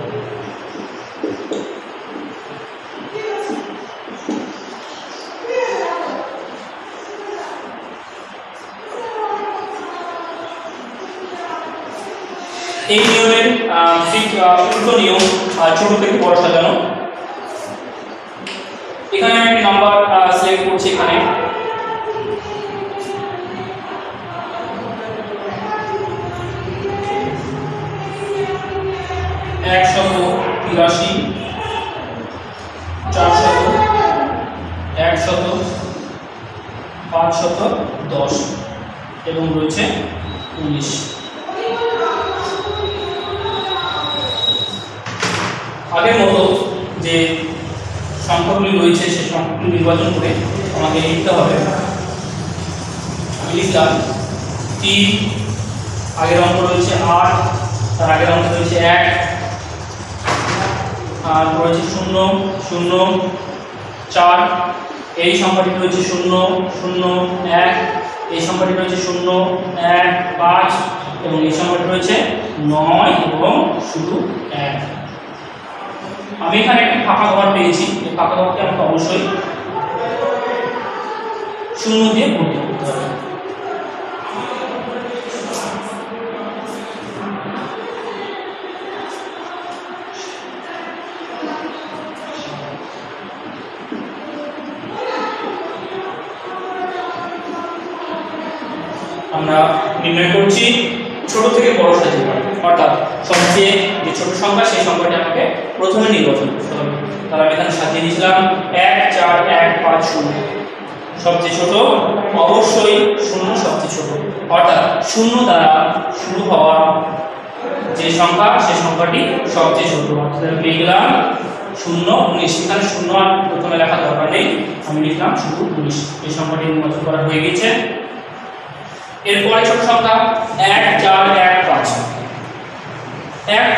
এই নিয়মের ঠিক উল্টো নিয়ম ছোট থেকে বড় সাজানো। এখানে আমি একটি নাম্বার সিলেক্ট করছি এখানে। একশত তিরাশি চারশত একশত পাঁচশত দশ, এবং রয়েছে উনিশ আগের মতো যে সংখ্যাগুলি রয়েছে সংখ্যাগুলি নির্বাচন করে আমাকে লিখতে হবে। আমি লিখলাম তিন আগের অঙ্ক রয়েছে আট, তার আগের অঙ্ক রয়েছে এক, আর রয়েছে শূন্য শূন্য, চার, এই সংখ্যাটি রয়েছে শূন্য শূন্য, এক, এই সংখ্যাটি রয়েছে শূন্য, এক, পাঁচ, এবং এই সংখ্যাটি রয়েছে নয় এবং শুধু এক। আমি এখানে একটি ফাঁকা ঘর পেয়েছি। এই ফাঁকা ঘরটি আমাকে অবশ্যই শূন্য দিয়ে গুণটি করতে হবে। আমরা নির্ণয় করছি ছোট থেকে বড় সাজিয়ে অর্থাৎ সবচেয়ে যে ছোট সংখ্যা, সেই সংখ্যাটি আমাকে প্রথমে নির্বাচন করতে হবে। তাহলে আমি এখানে সাজিয়ে দিয়েছিলাম এক, চার, এক, পাঁচ, শূন্য। সবচেয়ে ছোট? অবশ্যই শূন্য সবচেয়ে ছোট। অর্থাৎ শূন্য দ্বারা শুরু হওয়া যে সংখ্যা, সে সংখ্যাটি সবচেয়ে ছোট। পেয়ে গেলাম শূন্য, উনিশ। এখানে শূন্য আর প্রথমে লেখা দরকার নেই। আমি লিখলাম শুধু উনিশ। এই সংখ্যাটি নির্বাচন করা হয়ে গেছে এরপরে ছোট সংখ্যা এক, চার, এক, পাঁচ। এক,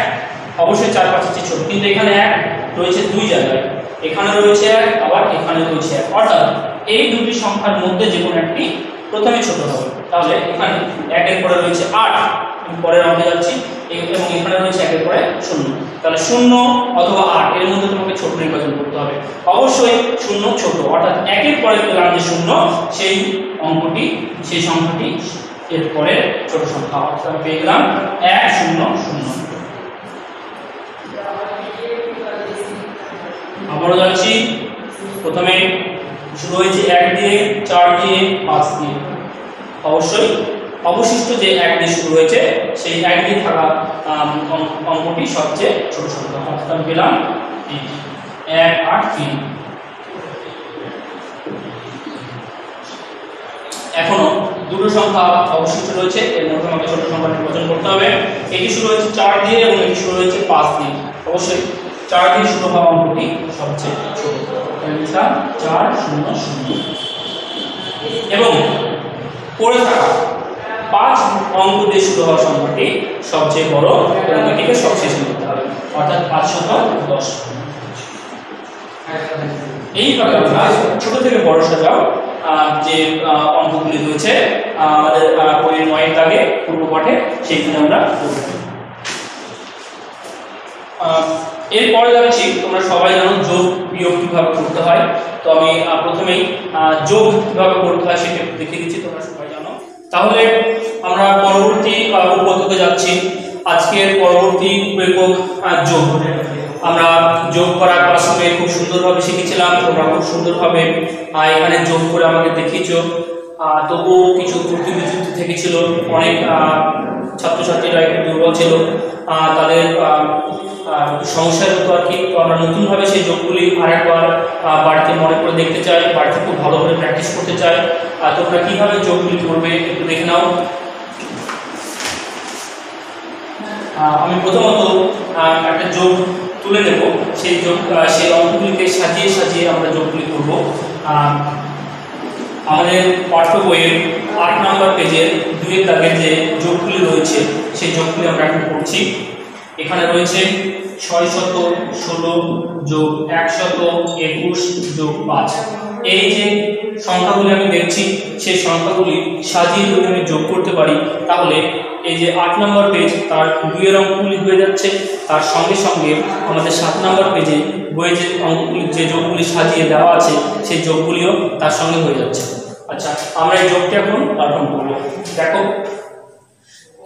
অবশ্যই চার পাঁচের চেয়ে ছোট। কিন্তু এখানে এক রয়েছে দুই জায়গায়। এখানে রয়েছে এক, আবার এখানে রয়েছে এক। অর্থাৎ এই দুটি সংখ্যার মধ্যে যে কোনো একটি প্রথমে ছোট হবে। তাহলে এখানে একের পরে রয়েছে আট পরের অঙ্কে যাচ্ছি। এবং এখানে রয়েছে একের পরে শূন্য। তাহলে শূন্য অথবা আট, এর মধ্যে তোমাকে ছোট নির্বাচন করতে হবে। অবশ্যই শূন্য ছোট, অর্থাৎ একের পরে পেলাম যে শূন্য, সেই অঙ্কটি, সেই সংখ্যাটি এর পরে ছোট সংখ্যা অর্থাৎ পেয়ে গেলাম এক, শূন্য শূন্য। আবারও যাচ্ছি। প্রথমে শুরু হয়েছে এক দিয়ে, চার দিয়ে, পাঁচ দিয়ে। অবশ্যই অবশিষ্ট যে এক দিয়ে শুরু হয়েছে, সেই এক দিয়ে থাকা অঙ্কটি সবচেয়ে ছোট সংখ্যা। অর্থাৎ পেলাম এক, আট, তিন। এখনও দুটো সংখ্যা অবশিষ্ট রয়েছে, এর মধ্যে আমাকে ছোট সংখ্যা নির্বাচন করতে হবে। এটি শুরু হয়েছে চার দিয়ে এবং এটি শুরু হয়েছে পাঁচ দিয়ে। অবশ্যই চার দিয়ে শুরু হওয়া অঙ্কটি সবচেয়ে ছোট। তাহলে চার, শূন্য শূন্য। এবং পড়ে পাঁচ অঙ্ক দিয়ে শুরু হওয়া সংখ্যাটি সবচেয়ে বড় এটিকে সবশেষে নিতে হবে। অর্থাৎ পাঁচশত দশ এইভাবে আমরা ছোট থেকে বড় সাজাও যে অঙ্কগুলি রয়েছে আমাদের বইয়ের নয়ের দাগে, পূর্ব পাঠে, সেইখানে আমরা করব এরপরে যাচ্ছি তোমরা সবাই জানো যোগ বিয়োগ কীভাবে করতে হয়। তো আমি প্রথমেই যোগ কীভাবে করতে হয় সেটা দেখিয়ে দিচ্ছি তোমরা সবাই জানো। তাহলে আমরা পরবর্তী উপপাদ্যতে যাচ্ছি। আজকের পরবর্তী উপেকক আহ, যোগ। আমরা যোগ করার ক্লাসরুমে খুব সুন্দরভাবে শিখেছিলাম তোমরা খুব সুন্দরভাবে এখানে যোগ করে আমাকে দেখিয়েছো। তবুও কিছু ত্রুটি বিচ্যুতি থেকেছিল। অনেক ছাত্রছাত্রীরা একটু দুর্বল ছিল। তাদের সমস্যার হতো আর কি আমরা নতুনভাবে সেই যোগগুলি আরেকবার বাড়িতে মনে করে দেখতে চাই, বাড়িতে খুব ভালো করে প্র্যাকটিস করতে চাই। তোমরা কীভাবে যোগগুলি করবে একটু দেখে নাও। আমি প্রথমত একটা যোগ তুলে নেব। সেই যোগ সেই অঙ্কগুলিকে সাজিয়ে সাজিয়ে আমরা যোগগুলি করব আমাদের পাঠ্য বইয়ের আট নম্বর পেজের দুয়ের দাগের যে যোগগুলি রয়েছে, সেই যোগগুলি আমরা এখন করছি এখানে রয়েছে ছয় শত ষোলো যোগ একশত একুশ যোগ পাঁচ। এই যে সংখ্যাগুলি আমি দেখছি, সেই সংখ্যাগুলি সাজিয়ে যদি আমি যোগ করতে পারি, তাহলে এই যে আট নম্বর পেজ তার দুইয়ের অঙ্কগুলি হয়ে যাচ্ছে। তার সঙ্গে সঙ্গে আমাদের সাত নম্বর পেজে বইয়ের যে অঙ্কগুলি যে যোগগুলি সাজিয়ে দেওয়া আছে, সেই যোগগুলিও তার সঙ্গে হয়ে যাচ্ছে। আচ্ছা আমরা এই যোগটা এখন গঠন করব। দেখো,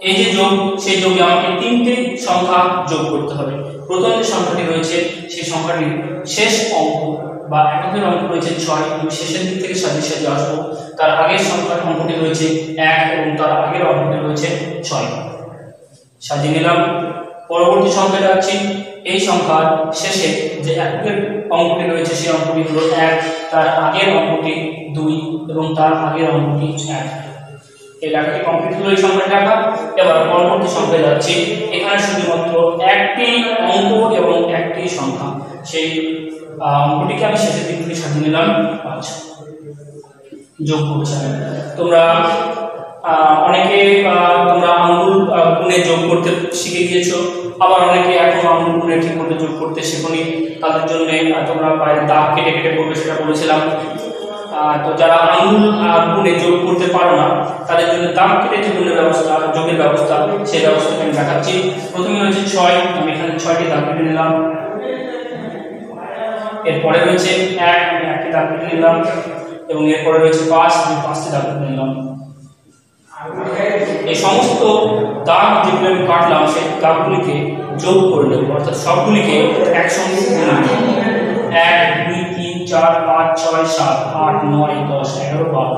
এই যে যোগ, সেই যোগে আমাকে তিনটে সংখ্যা যোগ করতে হবে। প্রথম যে সংখ্যাটি রয়েছে, সেই সংখ্যাটির শেষ অঙ্ক বা এককের অঙ্ক রয়েছে ছয় আমি শেষের দিক থেকে সাজিয়ে সাজিয়ে আসব। তার আগের সংখ্যার অঙ্কটি রয়েছে এক, এবং তার আগের অঙ্কটি রয়েছে ছয়। সাজিয়ে নিলাম। পরবর্তী সংখ্যা যাচ্ছি। এই সংখ্যার শেষে যে একের অঙ্কটি রয়েছে, সেই অঙ্কটি হল এক, তার আগের অঙ্কটি দুই এবং তার আগের অঙ্কটি এক। এই লেখাটি কমপ্লিট হলো এই সংখ্যাটি লেখা এবার পরবর্তী সংখ্যায় যাচ্ছি। এখানে শুধুমাত্র একটি অঙ্ক এবং একটি সংখ্যা। সেই অঙ্কটিকে আমি শেষের দিক থেকে সাজিয়ে নিলাম। পাঁচ যোগ করছি তোমরা অনেকে তোমরা আঙ্গুল গুণে যোগ করতে শিখে গিয়েছো। আবার অনেকে এখন আঙ্গুল গুণে ঠিক মতো যোগ করতে শেখনি। তাদের জন্য তোমরা বাইরে দাগ কেটে কেটে করবে সেটা বলেছিলাম। তো যারা আঙ্গুল গুণে যোগ করতে পারো না, তাদের জন্য দাগ কেটে যে গুণের ব্যবস্থা, যোগের ব্যবস্থা, সেই ব্যবস্থাকে আমি দেখাচ্ছি। প্রথমে রয়েছে ছয়, আমি এখানে ছয়টি দাগ কেটে নিলাম। এরপরে রয়েছে এক, আমি একটি দাগ কেটে নিলাম। এবং এরপরে রয়েছে পাঁচ, আমি পাঁচটি দাগ কেটে নিলাম। এই সমস্ত দাগ যেগুলো আমি কাটলাম, সেই দাগগুলিকে যোগ করে নেব। অর্থাৎ সবগুলিকে একসঙ্গে এক, দুই, তিন, চার, পাঁচ, ছয়, সাত, আট, নয়, দশ, এগারো, বারো।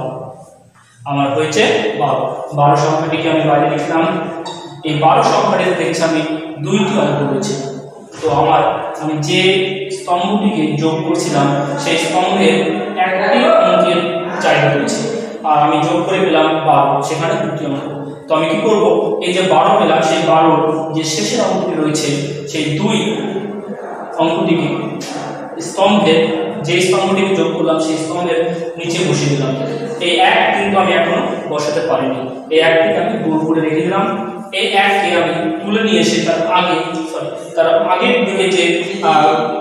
আমার হয়েছে বারো। বারো সংখ্যাটিকে আমি বাইরে লিখলাম? এই বারো সংখ্যাটিতে দেখছি আমি দুইটি অঙ্ক রয়েছে তো আমার, আমি যে স্তম্ভটিকে যোগ করছিলাম, সেই স্তম্ভের একটি অঙ্কের জায়গা রয়েছে। আর আমি যোগ করে পেলাম বারো, সেখানে দুটি অঙ্ক। তো আমি কি করব? এই যে বারো পেলাম, সেই বারোর যে শেষের অঙ্কটি রয়েছে, সেই দুই অঙ্কটিকে স্তম্ভের যে স্তম্ভটিকে যোগ করলাম, সেই স্তম্ভের নিচে বসিয়ে দিলাম। এই এক কিন্তু আমি এখন বসাতে পারিনি। এই একটিকে আমি দূর করে রেখে দিলাম। এই এককে আমি তুলে নিয়ে এসে তার আগে সরি তার আগের দিকে যে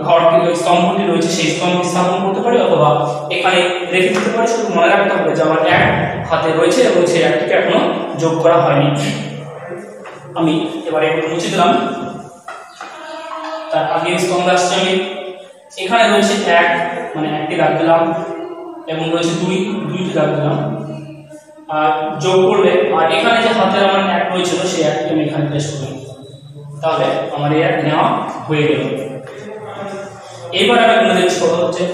ঘরটি স্তম্ভটি রয়েছে, সেই স্তম্ভ স্থাপন করতে পারি অথবা এখানে রেখে দিতে পারি, শুধু মনে রাখতে হবে যে আমার এক হাতে রয়েছে এবং সেই একটিকে এখনও যোগ করা হয়নি। আমি এবারে একটু মুছে দিলাম। তার আগে স্তম্ভে আসছে আমি। এখানে রয়েছে এক মানে একটি দাগ দিলাম, এবং রয়েছে দুই, দুইটি দাগ দিলাম। আর যোগ করলে, আর এখানে যে হাতের আমার এক রয়েছিল সেই একটি আমি এখানে প্লেস করলাম। তাহলে আমার এক নেওয়া হয়ে গেল। এবার আমি দিচ্ছি কত হচ্ছে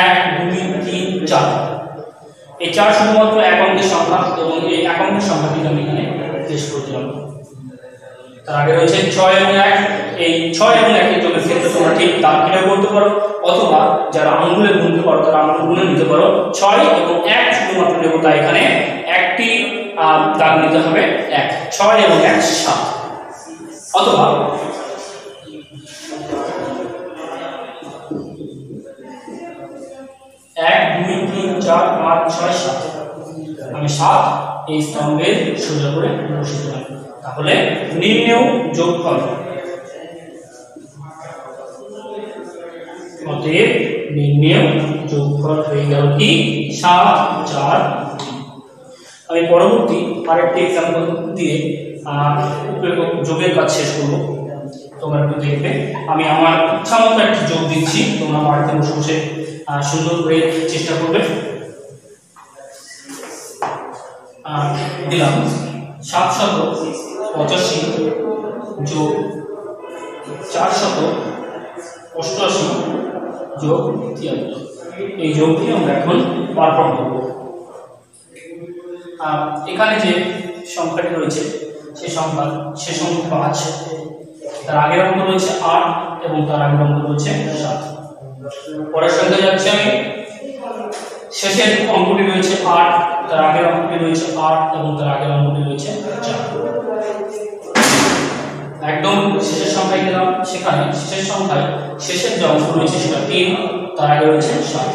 এক, দুই, তিন, চার। এই চার শুধুমাত্র এক অঙ্কের সংখ্যা এবং এই এক অঙ্কের সংখ্যাটিকে আমি এখানে প্লেস করে দিলাম তার আগে রয়েছে ছয় এবং এক। এই ছয় এবং একের যোগের ক্ষেত্রে তোমরা ঠিক দাগ কেটে বলতে পারো, অথবা যারা আঙ্গুলে গুনতে পারো, তারা আঙ্গুল গুনে নিতে পারো। ছয় এবং এক শুধুমাত্র নেব, তাই এখানে একটি দাগ নিতে হবে এক। ছয় এবং এক, সাত। অথবা এক, দুই, তিন, চার, পাঁচ, ছয়, সাত। আমি সাত এই স্তম্ভের সোজা করে বসে দিলাম তাহলে নির্ণেয় যোগফল অতএব নির্ণেয় যোগফল হয়ে গেল কি? সাত, চার আমি পরবর্তী আরেকটি এক্সাম্পল দিয়ে যোগের কাজ শেষ করব। তোমরা একটু দেখবে। আমি আমার ইচ্ছা মতো একটি যোগ দিচ্ছি। তোমরা বাড়িতে বসে বসে সুন্দর করে চেষ্টা করবে। দিলাম। সাতশত পঁচাশি যোগ চারশত অষ্টআশি যোগ তিয়াত্তর। এই যোগটি আমরা এখন পারফর্ম করব। এখানে যে সংখ্যাটি রয়েছে সেই সংখ্যা সে সংখ্যা পাঁচ তার আগের অঙ্ক রয়েছে আট এবং তার আগের অঙ্ক রয়েছে সাত। পরের সংখ্যা যাচ্ছে আমি। শেষের অঙ্কটি রয়েছে আট, তার আগের অঙ্কটি রয়েছে আট এবং তার আগের অঙ্কটি রয়েছে চার। একদম শেষের সংখ্যায় গেলাম সেখানে। শেষের সংখ্যায় শেষের যে অঙ্ক রয়েছে সেটা তিন, তার আগে রয়েছে সাত।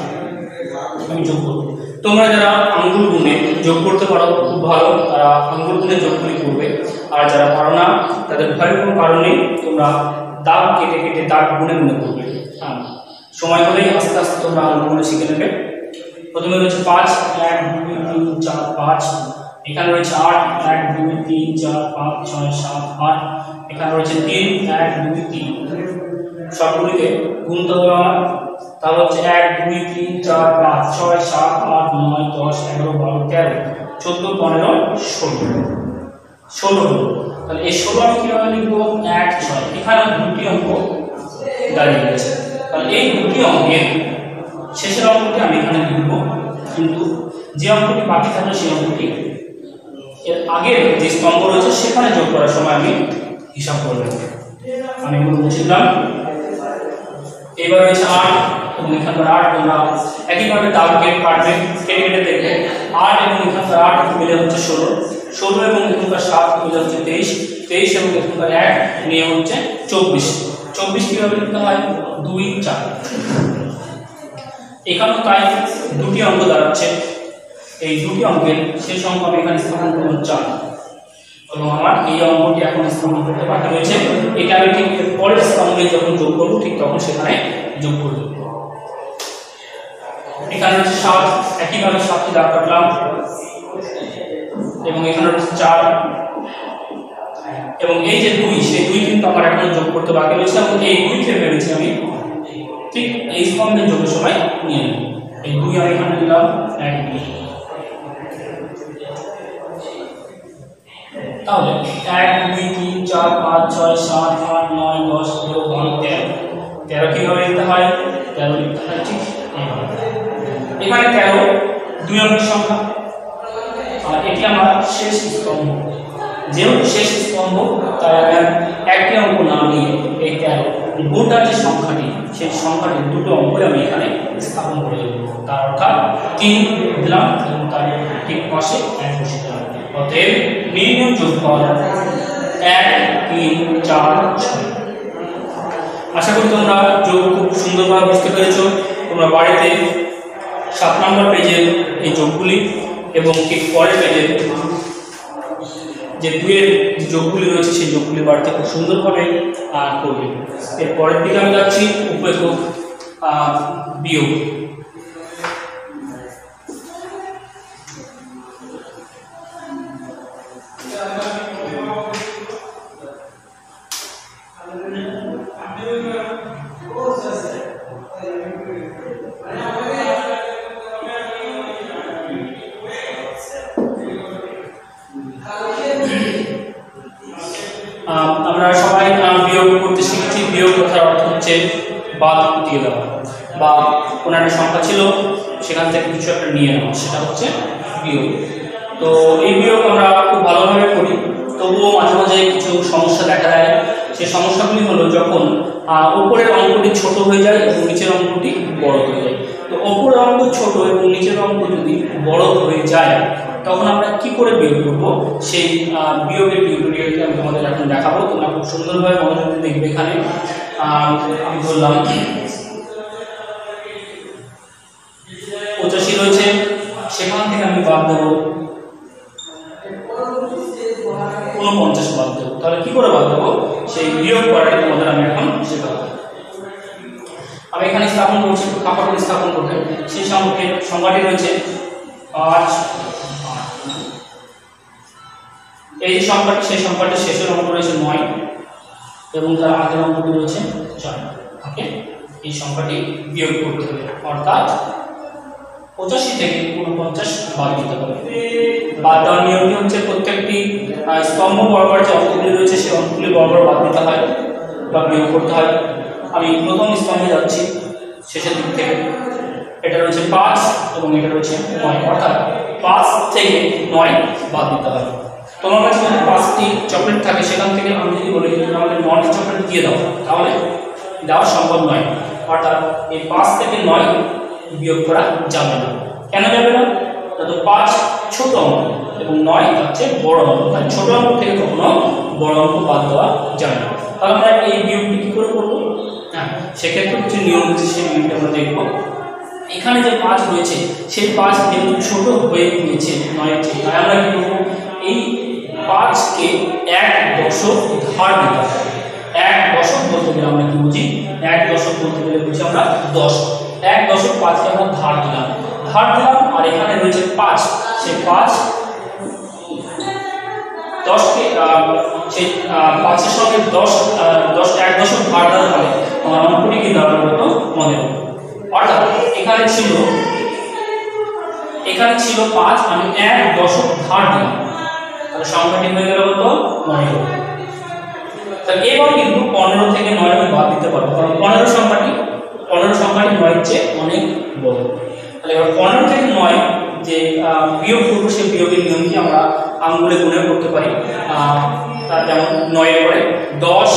আমি যোগ করব। তোমরা যারা আঙ্গুল গুণে যোগ করতে পারো, খুব ভালো। তারা আঙ্গুল গুণে যোগগুলি করবে। আর যারা পারো না, তাদের ভয়ের কোনো কারণ তোমরা দাগ কেটে কেটে দাগ গুণে গুণে করবে। হ্যাঁ। সময় হলেই আস্তে আস্তে তোমরা আঙ্গুল গুণে শিখে নেবে। প্রথমে রয়েছে পাঁচ, এক, দুই, তিন, চার, পাঁচ। এখানে রয়েছে আট, এক, দুই, তিন, চার, পাঁচ, ছয়, সাত, আট। এখানে রয়েছে তিন, এক, দুই, তিন। সবগুলিকে গুনতে হবে আমার। তাহলে হচ্ছে এক, দুই, তিন, চার, পাঁচ, ছয়, সাত, আট, নয়, দশ, এগারো, বারো, তেরো, চোদ্দ, পনেরো, ষোলো। ষোলো তাহলে এই ষোলো আমি কীভাবে লিখব? এক, ছয়। এখানে দুটি অঙ্ক দাঁড়িয়ে গেছে তাহলে এই দুটি অঙ্কের শেষের অঙ্কটি আমি এখানে লিখব। কিন্তু যে অঙ্কটি বাকি থাকবে সেই অঙ্কটি এর আগের যে স্তম্ভ রয়েছে সেখানে যোগ করার সময় আমি হিসাব করে নেব। আমি বুঝলাম এবার রয়েছে আট এবং এখানকার আট তোমরা একইভাবে দাগ কেটে কাটবে কেটে দেখবে আট এবং এখানকার আট মিলে হচ্ছে ষোলো ষোলো এবং এখানকার সাত মিলে হচ্ছে তেইশ তেইশ এবং এখানকার এক নিয়ে হচ্ছে চব্বিশ চব্বিশ কীভাবে লিখতে হয় দুই চার এখানেও তাই দুটি অঙ্ক দাঁড়াচ্ছে এই দুটি অঙ্কের শেষ অঙ্ক আমি এখানে স্থাপন করলাম চার। এবং আমার এই অঙ্কটি এখন স্থাপন করতে বাকি রয়েছে। এটা আমি ঠিক পরের স্তম্ভে যখন যোগ করব, ঠিক তখন সেখানে যোগ করব এখানে হচ্ছে সাত একইভাবে সাতটি দাগ কাটলাম এবং এখানে হচ্ছে চার। এবং এই যে দুই, সেই দুই কিন্তু আমার এখন যোগ করতে বাকি রয়েছে এবং এই দুইকে ভেবেছি আমি। ঠিক এই স্তম্ভের যোগের সময় নিয়ে নেব। এই দুই আমি এখানে দিলাম, এক, দুই। তাহলে এক, দুই, তিন, চার, পাঁচ, ছয়, সাত, আট, নয়, দশ, এগারো, বারো, তেরো। তেরো কীভাবে লিখতে হয়? তেরো লিখতে হয়, ঠিক। এখানে তেরো, দুই অঙ্কের সংখ্যা। আর এটি আমার শেষ স্তম্ভ। যেহেতু শেষ স্তম্ভ, তাই আমি একটি অঙ্ক না নিয়ে এই তেরো গোটা যে সংখ্যাটি, সেই সংখ্যাটি দুটো অঙ্ক আমি এখানে স্থাপন করে দেবো। তার অর্থাৎ তিন দিলাম, এবং তার ঠিক পাশে এক বসে দিলাম। অতএব নির্ণয় যোগফল এক, তিন, চার, ছয়। আশা করি তোমরা যোগ খুব সুন্দরভাবে বুঝতে পেরেছ। তোমরা বাড়িতে সাত নম্বর পেজের এই যোগগুলি এবং ঠিক পরের পেজের যে দুয়ের যোগগুলি রয়েছে, সেই যোগগুলি বাড়িতে খুব সুন্দরভাবে করবে। এর পরের দিকে আমি যাচ্ছি উপরে বিয়োগ। বাদ দিয়ে দেওয়া বা কোনো একটা সংখ্যা ছিল, সেখান থেকে কিছু একটা নিয়ে নেওয়া সেটা হচ্ছে বিয়োগ। তো এই বিয়োগ আমরা খুব ভালোভাবে করি। তবুও মাঝে মাঝে কিছু সমস্যা দেখা দেয়। সেই সমস্যাগুলি হলো যখন উপরের অঙ্কটি ছোট হয়ে যায় এবং নিচের অঙ্কটি বড় হয়ে যায়। তো ওপরের অঙ্ক ছোট এবং নিচের অঙ্ক যদি বড় হয়ে যায়, তখন আমরা কি করে বিয়োগ করব? সেই বিয়োগের টিউটোরিয়ালটি আমি তোমাদের এখন দেখাবো। তোমরা খুব সুন্দরভাবে মনোযোগ দেখবে এখানে। আমি ধরলাম পঁচাশি রয়েছে, সেখান থেকে আমি বাদ দেবো। উনপঞ্চাশ বাদ দেবো। তাহলে কি করে বাদ দেবো? সেই বিয়োগ করাটা তোমাদের আমি এখন শেখাবো। আমি এখানে স্থাপন করছি কাপড় স্থাপন করতে। সেই সংখ্যা সংখ্যাটি রয়েছে পাঁচ এই যে সংখ্যাটি, সেই সংখ্যাটি শেষের অঙ্ক রয়েছে নয়। এবং তার আগের অঙ্কটি রয়েছে ওকে এই সংখ্যাটি বিয়োগ করতে হবে। অর্থাৎ পঁচাশি থেকে উনপঞ্চাশ বাদ দিতে হবে। বাদ দেওয়ার নিয়মটি হচ্ছে প্রত্যেকটি স্তম্ভ বরাবর যে অঙ্কগুলি রয়েছে, সেই অঙ্কগুলি বরাবর বাদ দিতে হয় বা বিয়োগ করতে হয়। আমি প্রথম স্তম্ভে যাচ্ছি, শেষের দিক থেকে। এটা রয়েছে পাঁচ এবং এটা রয়েছে নয়। অর্থাৎ পাঁচ থেকে নয় বাদ দিতে হয়। তোমার কাছে যদি পাঁচটি চকলেট থাকে, সেখান থেকে আমি যদি বলি আমাকে নটি চকলেট দিয়ে দাও, তাহলে দেওয়া সম্ভব নয়। অর্থাৎ এই পাঁচ থেকে নয় বিয়োগ করা যাবে না। কেন যাবে না? তো পাঁচ ছোট অঙ্ক, এবং নয় হচ্ছে বড় অঙ্ক। তাই ছোট অঙ্ক থেকে কখনো বড় অঙ্ক বাদ দেওয়া যায় না। তাহলে আমরা এই বিয়োগটি কী করে করব? হ্যাঁ সেক্ষেত্রে কিছু নিয়ম সেই নিয়মটি আমরা দেখব। এখানে যে পাঁচ রয়েছে, সেই পাঁচ যেহেতু ছোট হয়ে গিয়েছে নয় তাই আমরা কি করব? এই পাঁচকে এক দশক ধার হবে। এক দশক বলতে গেলে আমরা কি বুঝি? এক দশক বলতে গেলে বুঝি আমরা দশ। এক দশক পাঁচকে আমরা ধার দিলাম। ধার দিলাম আর এখানে রয়েছে পাঁচ। সেই পাঁচ দশকে সেই পাঁচের সঙ্গে দশ দশ, এক দশক ভাগ দেওয়ার ফলে আমার অঙ্কটি কি দাঁড়ানো হতো মনে হতো অর্থাৎ এখানে ছিল এখানে ছিল পাঁচ, আমি এক দশক ধার দিলাম। তাহলে সংখ্যাটি হয়ে গেল হতো নয় তাহলে এবার কিন্তু পনেরো থেকে নয় আমি বাদ দিতে পারব। কারণ পনেরো সংখ্যাটি পনেরো সংখ্যাটি নয়ের চেয়ে অনেক বড়। তাহলে এবার পনেরো থেকে নয় যে বিয়োগ করব সেই বিয়োগের নিয়মটি আমরা আঙ্গুলে গুণে করতে পারি। তার যেমন নয়ের পরে দশ,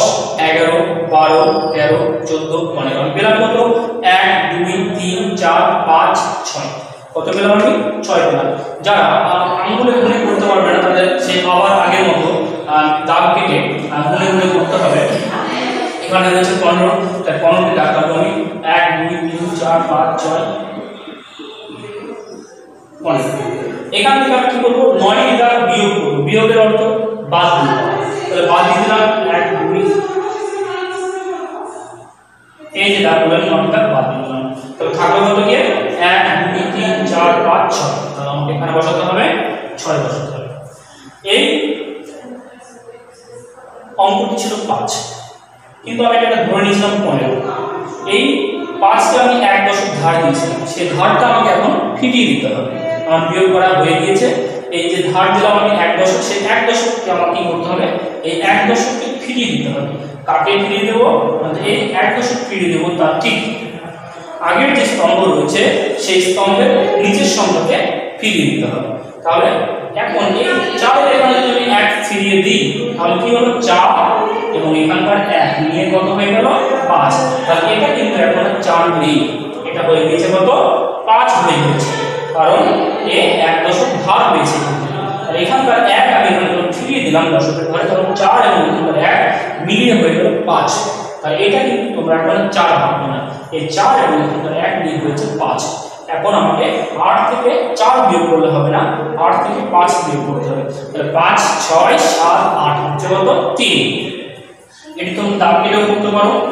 এগারো, বারো, তেরো, চোদ্দ, পনেরো। পেলাম কত? এক, দুই, তিন, চার, পাঁচ, ছয়। কত পেলাম আমি ছয় পেলাম যারা আহ, আঙ্গুলে গুণে করতে পারবে না তাদের সেই আবার আগের মতো দাগ কেটে গুণে গুণে করতে হবে। এখানে রয়েছে পনেরো তাই পনেরোটি দাগ কাটবো আমি। এক দুই তিন চার পাঁচ ছয় এখান থেকে আমি কি করব নয় দ্বারা বিয়োগ করব। বিয়োগের অর্থ বাদ দিলাম তাহলে বাদ দিলাম এক দুই এই যে দাগগুলো আমি নয়টা বাদ দিয়ে দিলাম। তাহলে থাকবে কত গিয়ে? এক এখানে বসাতে হবে, ছয় বসাতে হবে। এই অঙ্কটি ছিল পাঁচ। কিন্তু আমি এটা ধরে নিয়েছিলাম পনেরো। এই পাঁচটা আমি এক দশক ধার দিয়েছিলাম। সেই ধারটা আমাকে এখন ফিরিয়ে দিতে হবে। আমার বিয়োগ করা হয়ে গিয়েছে। এই যে ধার দিলাম আমি এক দশক, সেই এক দশককে আমার কি করতে হবে? এই এক দশককে ফিরিয়ে দিতে হবে। কাকে ফিরিয়ে দেবো? এই এক দশক ফিরিয়ে দেবো তার ঠিক আগের যে স্তম্ভ রয়েছে, সেই স্তম্ভের নিচের সংখ্যাকে ফিরিয়ে দিতে হবে। তাহলে এখন এই চারের এখানে যদি আমি এক ফিরিয়ে দিই, তাহলে কি হলো? চার এবং এখানকার এক নিয়ে কত হয়ে গেল? পাঁচ। তাহলে এটা কিন্তু এখন আর চার নেই। এটা হয়ে গেছে কত? পাঁচ হয়ে গেছে কারণ এ এক দশক ধার পেয়েছে আর এখানকার এক আমি এখানে যখন ফিরিয়ে দিলাম দশকের ঘরে তখন চার এবং এখানকার এক মিলিয়ে হয়ে গেল পাঁচ। তাহলে এটা কিন্তু তোমরা এখন চার ভাববে না। এই চার এবং এখানকার এক নিয়ে হয়েছে পাঁচ। এখন আমাকে আট থেকে চার বিয়োগ করলে হবে না, আট থেকে পাঁচ বিয়োগ করতে হবে। তাহলে পাঁচ, ছয়, সাত, আট, হচ্ছে কত? তিন। এটি তুমি দাগ কেটেও করতে পারো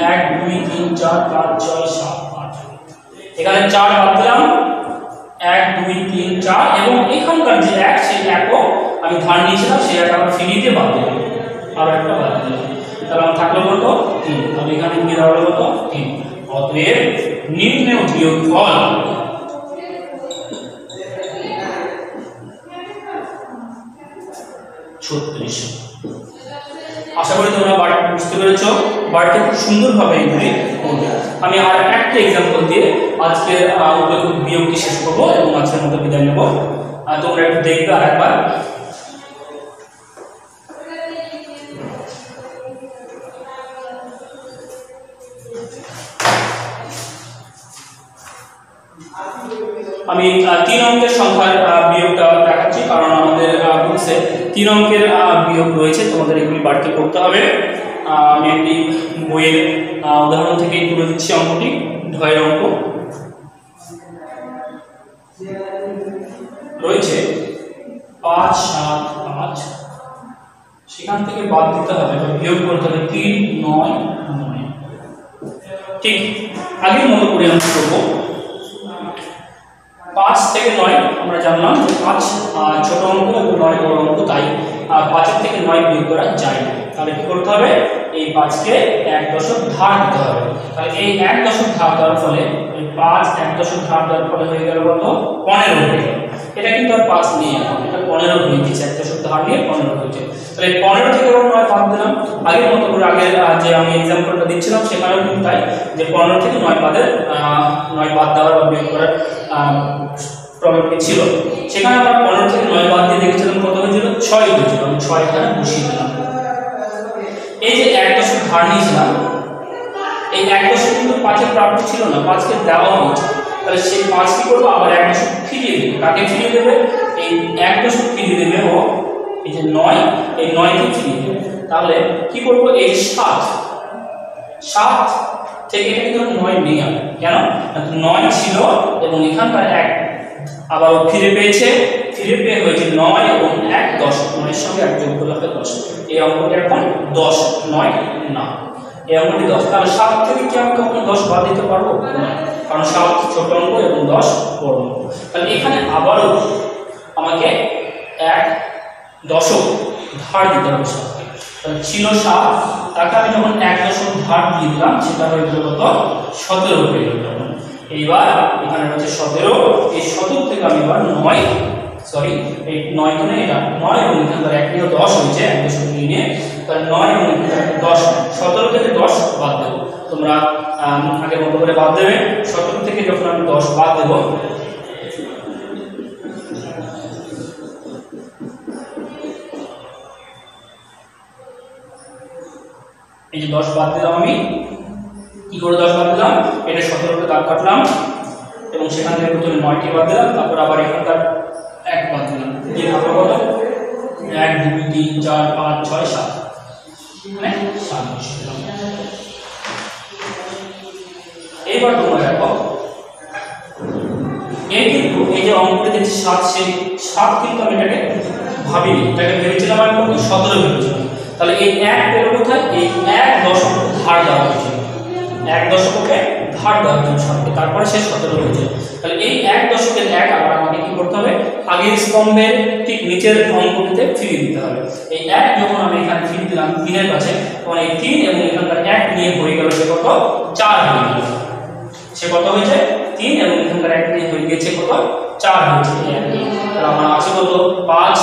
এক, দুই, তিন, চার, পাঁচ, ছয়, সাত, আট। এখানে চার বাদ দিলাম। এক, দুই, তিন, চার এবং এখানকার যে এক, সেই একও আমি ধার নিয়েছিলাম, সেই এক আবার ফিরিয়ে দিয়ে বাদ দিলাম। আর একটা বাদ দিলাম। তাহলে আমার থাকল কত? তিন। তাহলে এখানে কি দাঁড়াল কত? তিন। অতএব নিম্ন বিয়োগ ফল। ছত্রিশ। আশা করি তোমরা বাড়িতে বুঝতে পেরেছ। বাড়িতে খুব সুন্দরভাবে এগুলি করবে আমি আর একটা এক্সাম্পল দিয়ে আজকের উপযোগ বিয়োগটি শেষ করব এবং আজকের মতো বিদায় নেব। তোমরা একটু দেখবে আর একবার আমি তিন অঙ্কের সংখ্যার বিয়োগটা দেখাচ্ছি, কারণ আমাদের বুকসে তিন অঙ্কের বিয়োগ রয়েছে, তোমাদের এগুলি বাড়িতে করতে হবে। আমি একটি বইয়ের উদাহরণ থেকে তুলে দিচ্ছি অঙ্কটি ঢয়ের অঙ্ক। রয়েছে পাঁচ, সাত পাঁচ সেখান থেকে বাদ দিতে হবে বিয়োগ করতে হবে তিন, নয় নয়। ঠিক আগের মতো করে আমরা করব। পাঁচ থেকে নয় আমরা জানলাম যে পাঁচ ছোট অঙ্ক এবং নয় বড় অঙ্ক, তাই পাঁচের থেকে নয় বিয়োগ করা যায় না। তাহলে কি করতে হবে? এই পাঁচকে এক দশক ধার দিতে হবে। তাহলে এই এক দশক ধার দেওয়ার ফলে পাঁচ এক দশক ধার দেওয়ার ফলে হয়ে গেল কত? পনেরো হয়ে গেল। এটা কিন্তু আর পাঁচ নেই এখন, এটা পনেরো হয়ে গেছে এক দশক ধার নিয়ে পনেরো হয়েছে। তাহলে পনেরো থেকে নয় বাদ দিলাম। আগের মতো করে আগে যে আমি এক্সাম্পলটা দিচ্ছিলাম, সেখানেও কিন্তু তাই, যে পনেরো থেকে নয় বাদের নয় বাদ দেওয়ার বা বিয়োগ করার প্রবলেমটি ছিল। সেখানে আমরা পনেরো থেকে নয় বাদ দিয়ে দেখেছিলাম কত হয়েছিল? ছয় হয়েছিল। আমি ছয় এখানে বসিয়ে দিলাম। এই যে এক দশক ধার নিয়েছিলাম এই এক দশক কিন্তু পাঁচের প্রাপ্ত ছিল না, পাঁচকে দেওয়া হয়েছে। তাহলে সেই পাঁচ কি করব? আবার এক দশক ফিরিয়ে দেবে। কাকে ফিরিয়ে দেবে? এই এক দশক ফিরিয়ে দেবে ও, এই যে নয়, এই নয়কে ফিরিয়ে দেবে। তাহলে কি করব? এই সাত। সাত থেকে কিন্তু নয় নেই আর কেন? নয় ছিল এবং এখানকার এক আবার ফিরে পেয়েছে, ফিরে পেয়ে হয়েছে নয় এবং এক দশ। নয়ের সঙ্গে এক যোগ করলে দশ। এই অঙ্কটি এখন দশ, নয় না। অঙ্কটি দশ। তাহলে সাত থেকে কি আমি কখনো দশ বাদ দিতে পারব? না। কারণ সাত ছোট অঙ্ক এবং দশ বড় অঙ্ক। তাহলে এখানে আবারও আমাকে এক দশক ধার দিতে হবে সাতকে ছিল সাত, তাকে আমি যখন এক দশক ধার দিয়ে দিলাম, সেটা হয়ে গেল কত? সতেরো হয়ে গেল। এইবার এখানে রয়েছে সতেরো, এই সতেরো থেকে আমি এবার নয় সরি, এই নয় মানে এটা নয় এবং এখানকার এক নিয়ে দশ হয়েছে, এক দশক নিয়ে তাহলে নয় এখানকার দশ সতেরো থেকে দশ বাদ দেবো। তোমরা আগের মতো করে বাদ দেবে। সতেরো থেকে যখন আমি দশ বাদ দেবো, এই যে দশ বাদ দিলাম আমি, কি করে দশ বাদ দিলাম? এটা সতেরোটা দাগ কাটলাম, এবং সেখান থেকে প্রথমে নয়টি বাদ দিলাম, তারপর আবার এখানকার এক বাদ দিলাম। দিয়ে থাকল এক, দুই, তিন, চার, পাঁচ, ছয়, সাত। মানে সাত বসিয়ে দিলাম এইবার তোমরা দেখো এই কিন্তু এই যে অঙ্কটা দেখছি সাত সেই সাত কিন্তু আমি এটাকে ভাবিনি। এটাকে ভেবেছিলাম আমি কত সতেরো ভেবেছিলাম। তাহলে এই এক পেল কোথায়? এই এক দশক ধার দেওয়া হয়েছিল এক দশককে ধার হয়েছিল সাতকে তারপরে সে সতেরো হয়েছে তাহলে এই এক দশকের এক আবার আমাকে কি করতে হবে? আগের স্তম্ভের ঠিক নিচের অঙ্কটিতে ফিরিয়ে দিতে হবে। এই এক যখন আমি এখানে ফিরিয়ে দিলাম, তিনের কাছে, তখন এই তিন এবং এখানকার এক নিয়ে হয়ে গেল সে কত? চার হয়ে গেল। সে কত হয়েছে? তিন এবং এখানকার এক নিয়ে হয়ে গেছে কত? চার হয়েছে। আমার আছে কত? পাঁচ।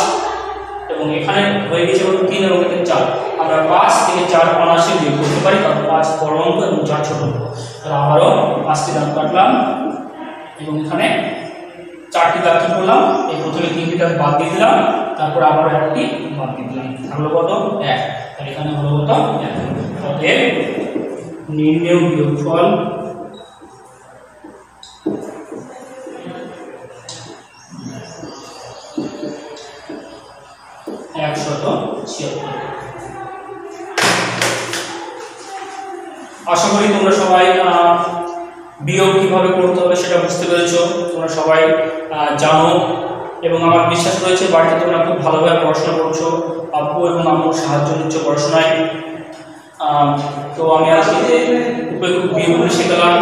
এবং এখানে হয়ে গেছে কত তিন এবং এখানে চার। আমরা পাঁচ থেকে চার অনার্সে বিয়োগ করতে পারি, কারণ পাঁচ বড় অঙ্ক এবং চার ছোট অঙ্ক। তাহলে আবারও পাঁচটি দাম কাটলাম এবং এখানে চারটি দাগ কি করলাম? এই প্রথমে তিনটি দাগ বাদ দিয়ে দিলাম, তারপর আবার একটি বাদ দিয়ে দিলাম। থাকল কত? এক। আর এখানে হলো কত? এক। অতএব নির্ণয় বিয়োগফল কীভাবে করতে হবে সেটা বুঝতে পেরেছ। তোমরা সবাই জানো। এবং আমার বিশ্বাস রয়েছে, বাড়িতে তোমরা খুব ভালোভাবে পড়াশোনা করছ। আব্বু এবং আম্মুর সাহায্য নিচ্ছ পড়াশোনায়। তো আমি আজকে বিয়োগগুলি শেখালাম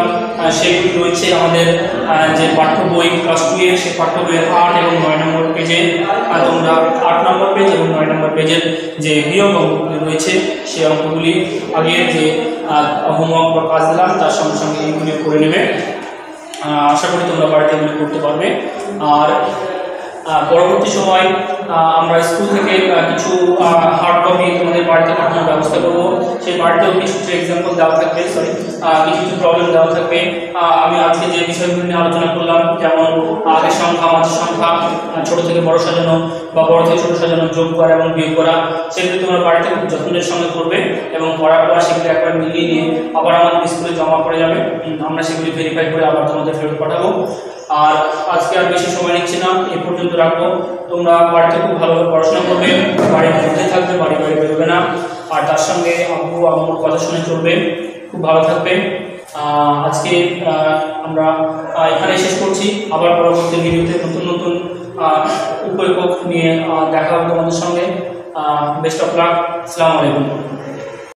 সেগুলি রয়েছে আমাদের যে পাঠ্য বই ক্লাস টু এর সেই পাঠ্য বইয়ের আট এবং নয় নম্বর পেজে তোমরা আট নম্বর পেজ এবং নয় নম্বর পেজের যে বিয়োগ অঙ্কগুলি রয়েছে, সেই অঙ্কগুলি আগে যে হোমওয়ার্ক বা কাজ দিলাম, তার সঙ্গে সঙ্গে এইগুলি করে নেবে। আশা করি তোমরা বাড়িতে এগুলি করতে পারবে। আর পরবর্তী সময় আমরা স্কুল থেকে কিছু হার্ড কপি তোমাদের বাড়িতে পাঠানোর ব্যবস্থা করব। সেই বাড়িতেও কিছু কিছু এক্সাম্পল দেওয়া থাকবে সরি কিছু কিছু প্রবলেম দেওয়া থাকবে আমি আজকে যে বিষয়গুলো নিয়ে আলোচনা করলাম, যেমন আগের সংখ্যা মাঝের সংখ্যা ছোট থেকে বড় সাজানো বা বড় থেকে ছোট সাজানো, যোগ করা এবং বিয়োগ করা, সেগুলি তোমরা বাড়িতে খুব যত্নের সঙ্গে করবে এবং পড়ার পর সেগুলি একবার মিলিয়ে নিয়ে আবার আমাদের স্কুলে জমা করে যাবে। আমরা সেগুলি ভেরিফাই করে আবার তোমাদের ফেরত পাঠাবো। আর আজকে আর বেশি সময় নিচ্ছি না এ পর্যন্ত রাখব। তোমরা বাড়িতে খুব ভালোভাবে পড়াশোনা করবে বাড়ির মধ্যে থাকবে বাড়ি বাড়ি বেরোবে না। আর তার সঙ্গে আব্বু আম্মুর কথা শুনে চলবে। খুব ভালো থাকবে। আজকে আমরা এখানে শেষ করছি। আবার পরবর্তী ভিডিওতে নতুন নতুন আহ, নিয়ে দেখা হবে তোমাদের সঙ্গে। বেস্ট অফ লাক আসসালামু আলাইকুম।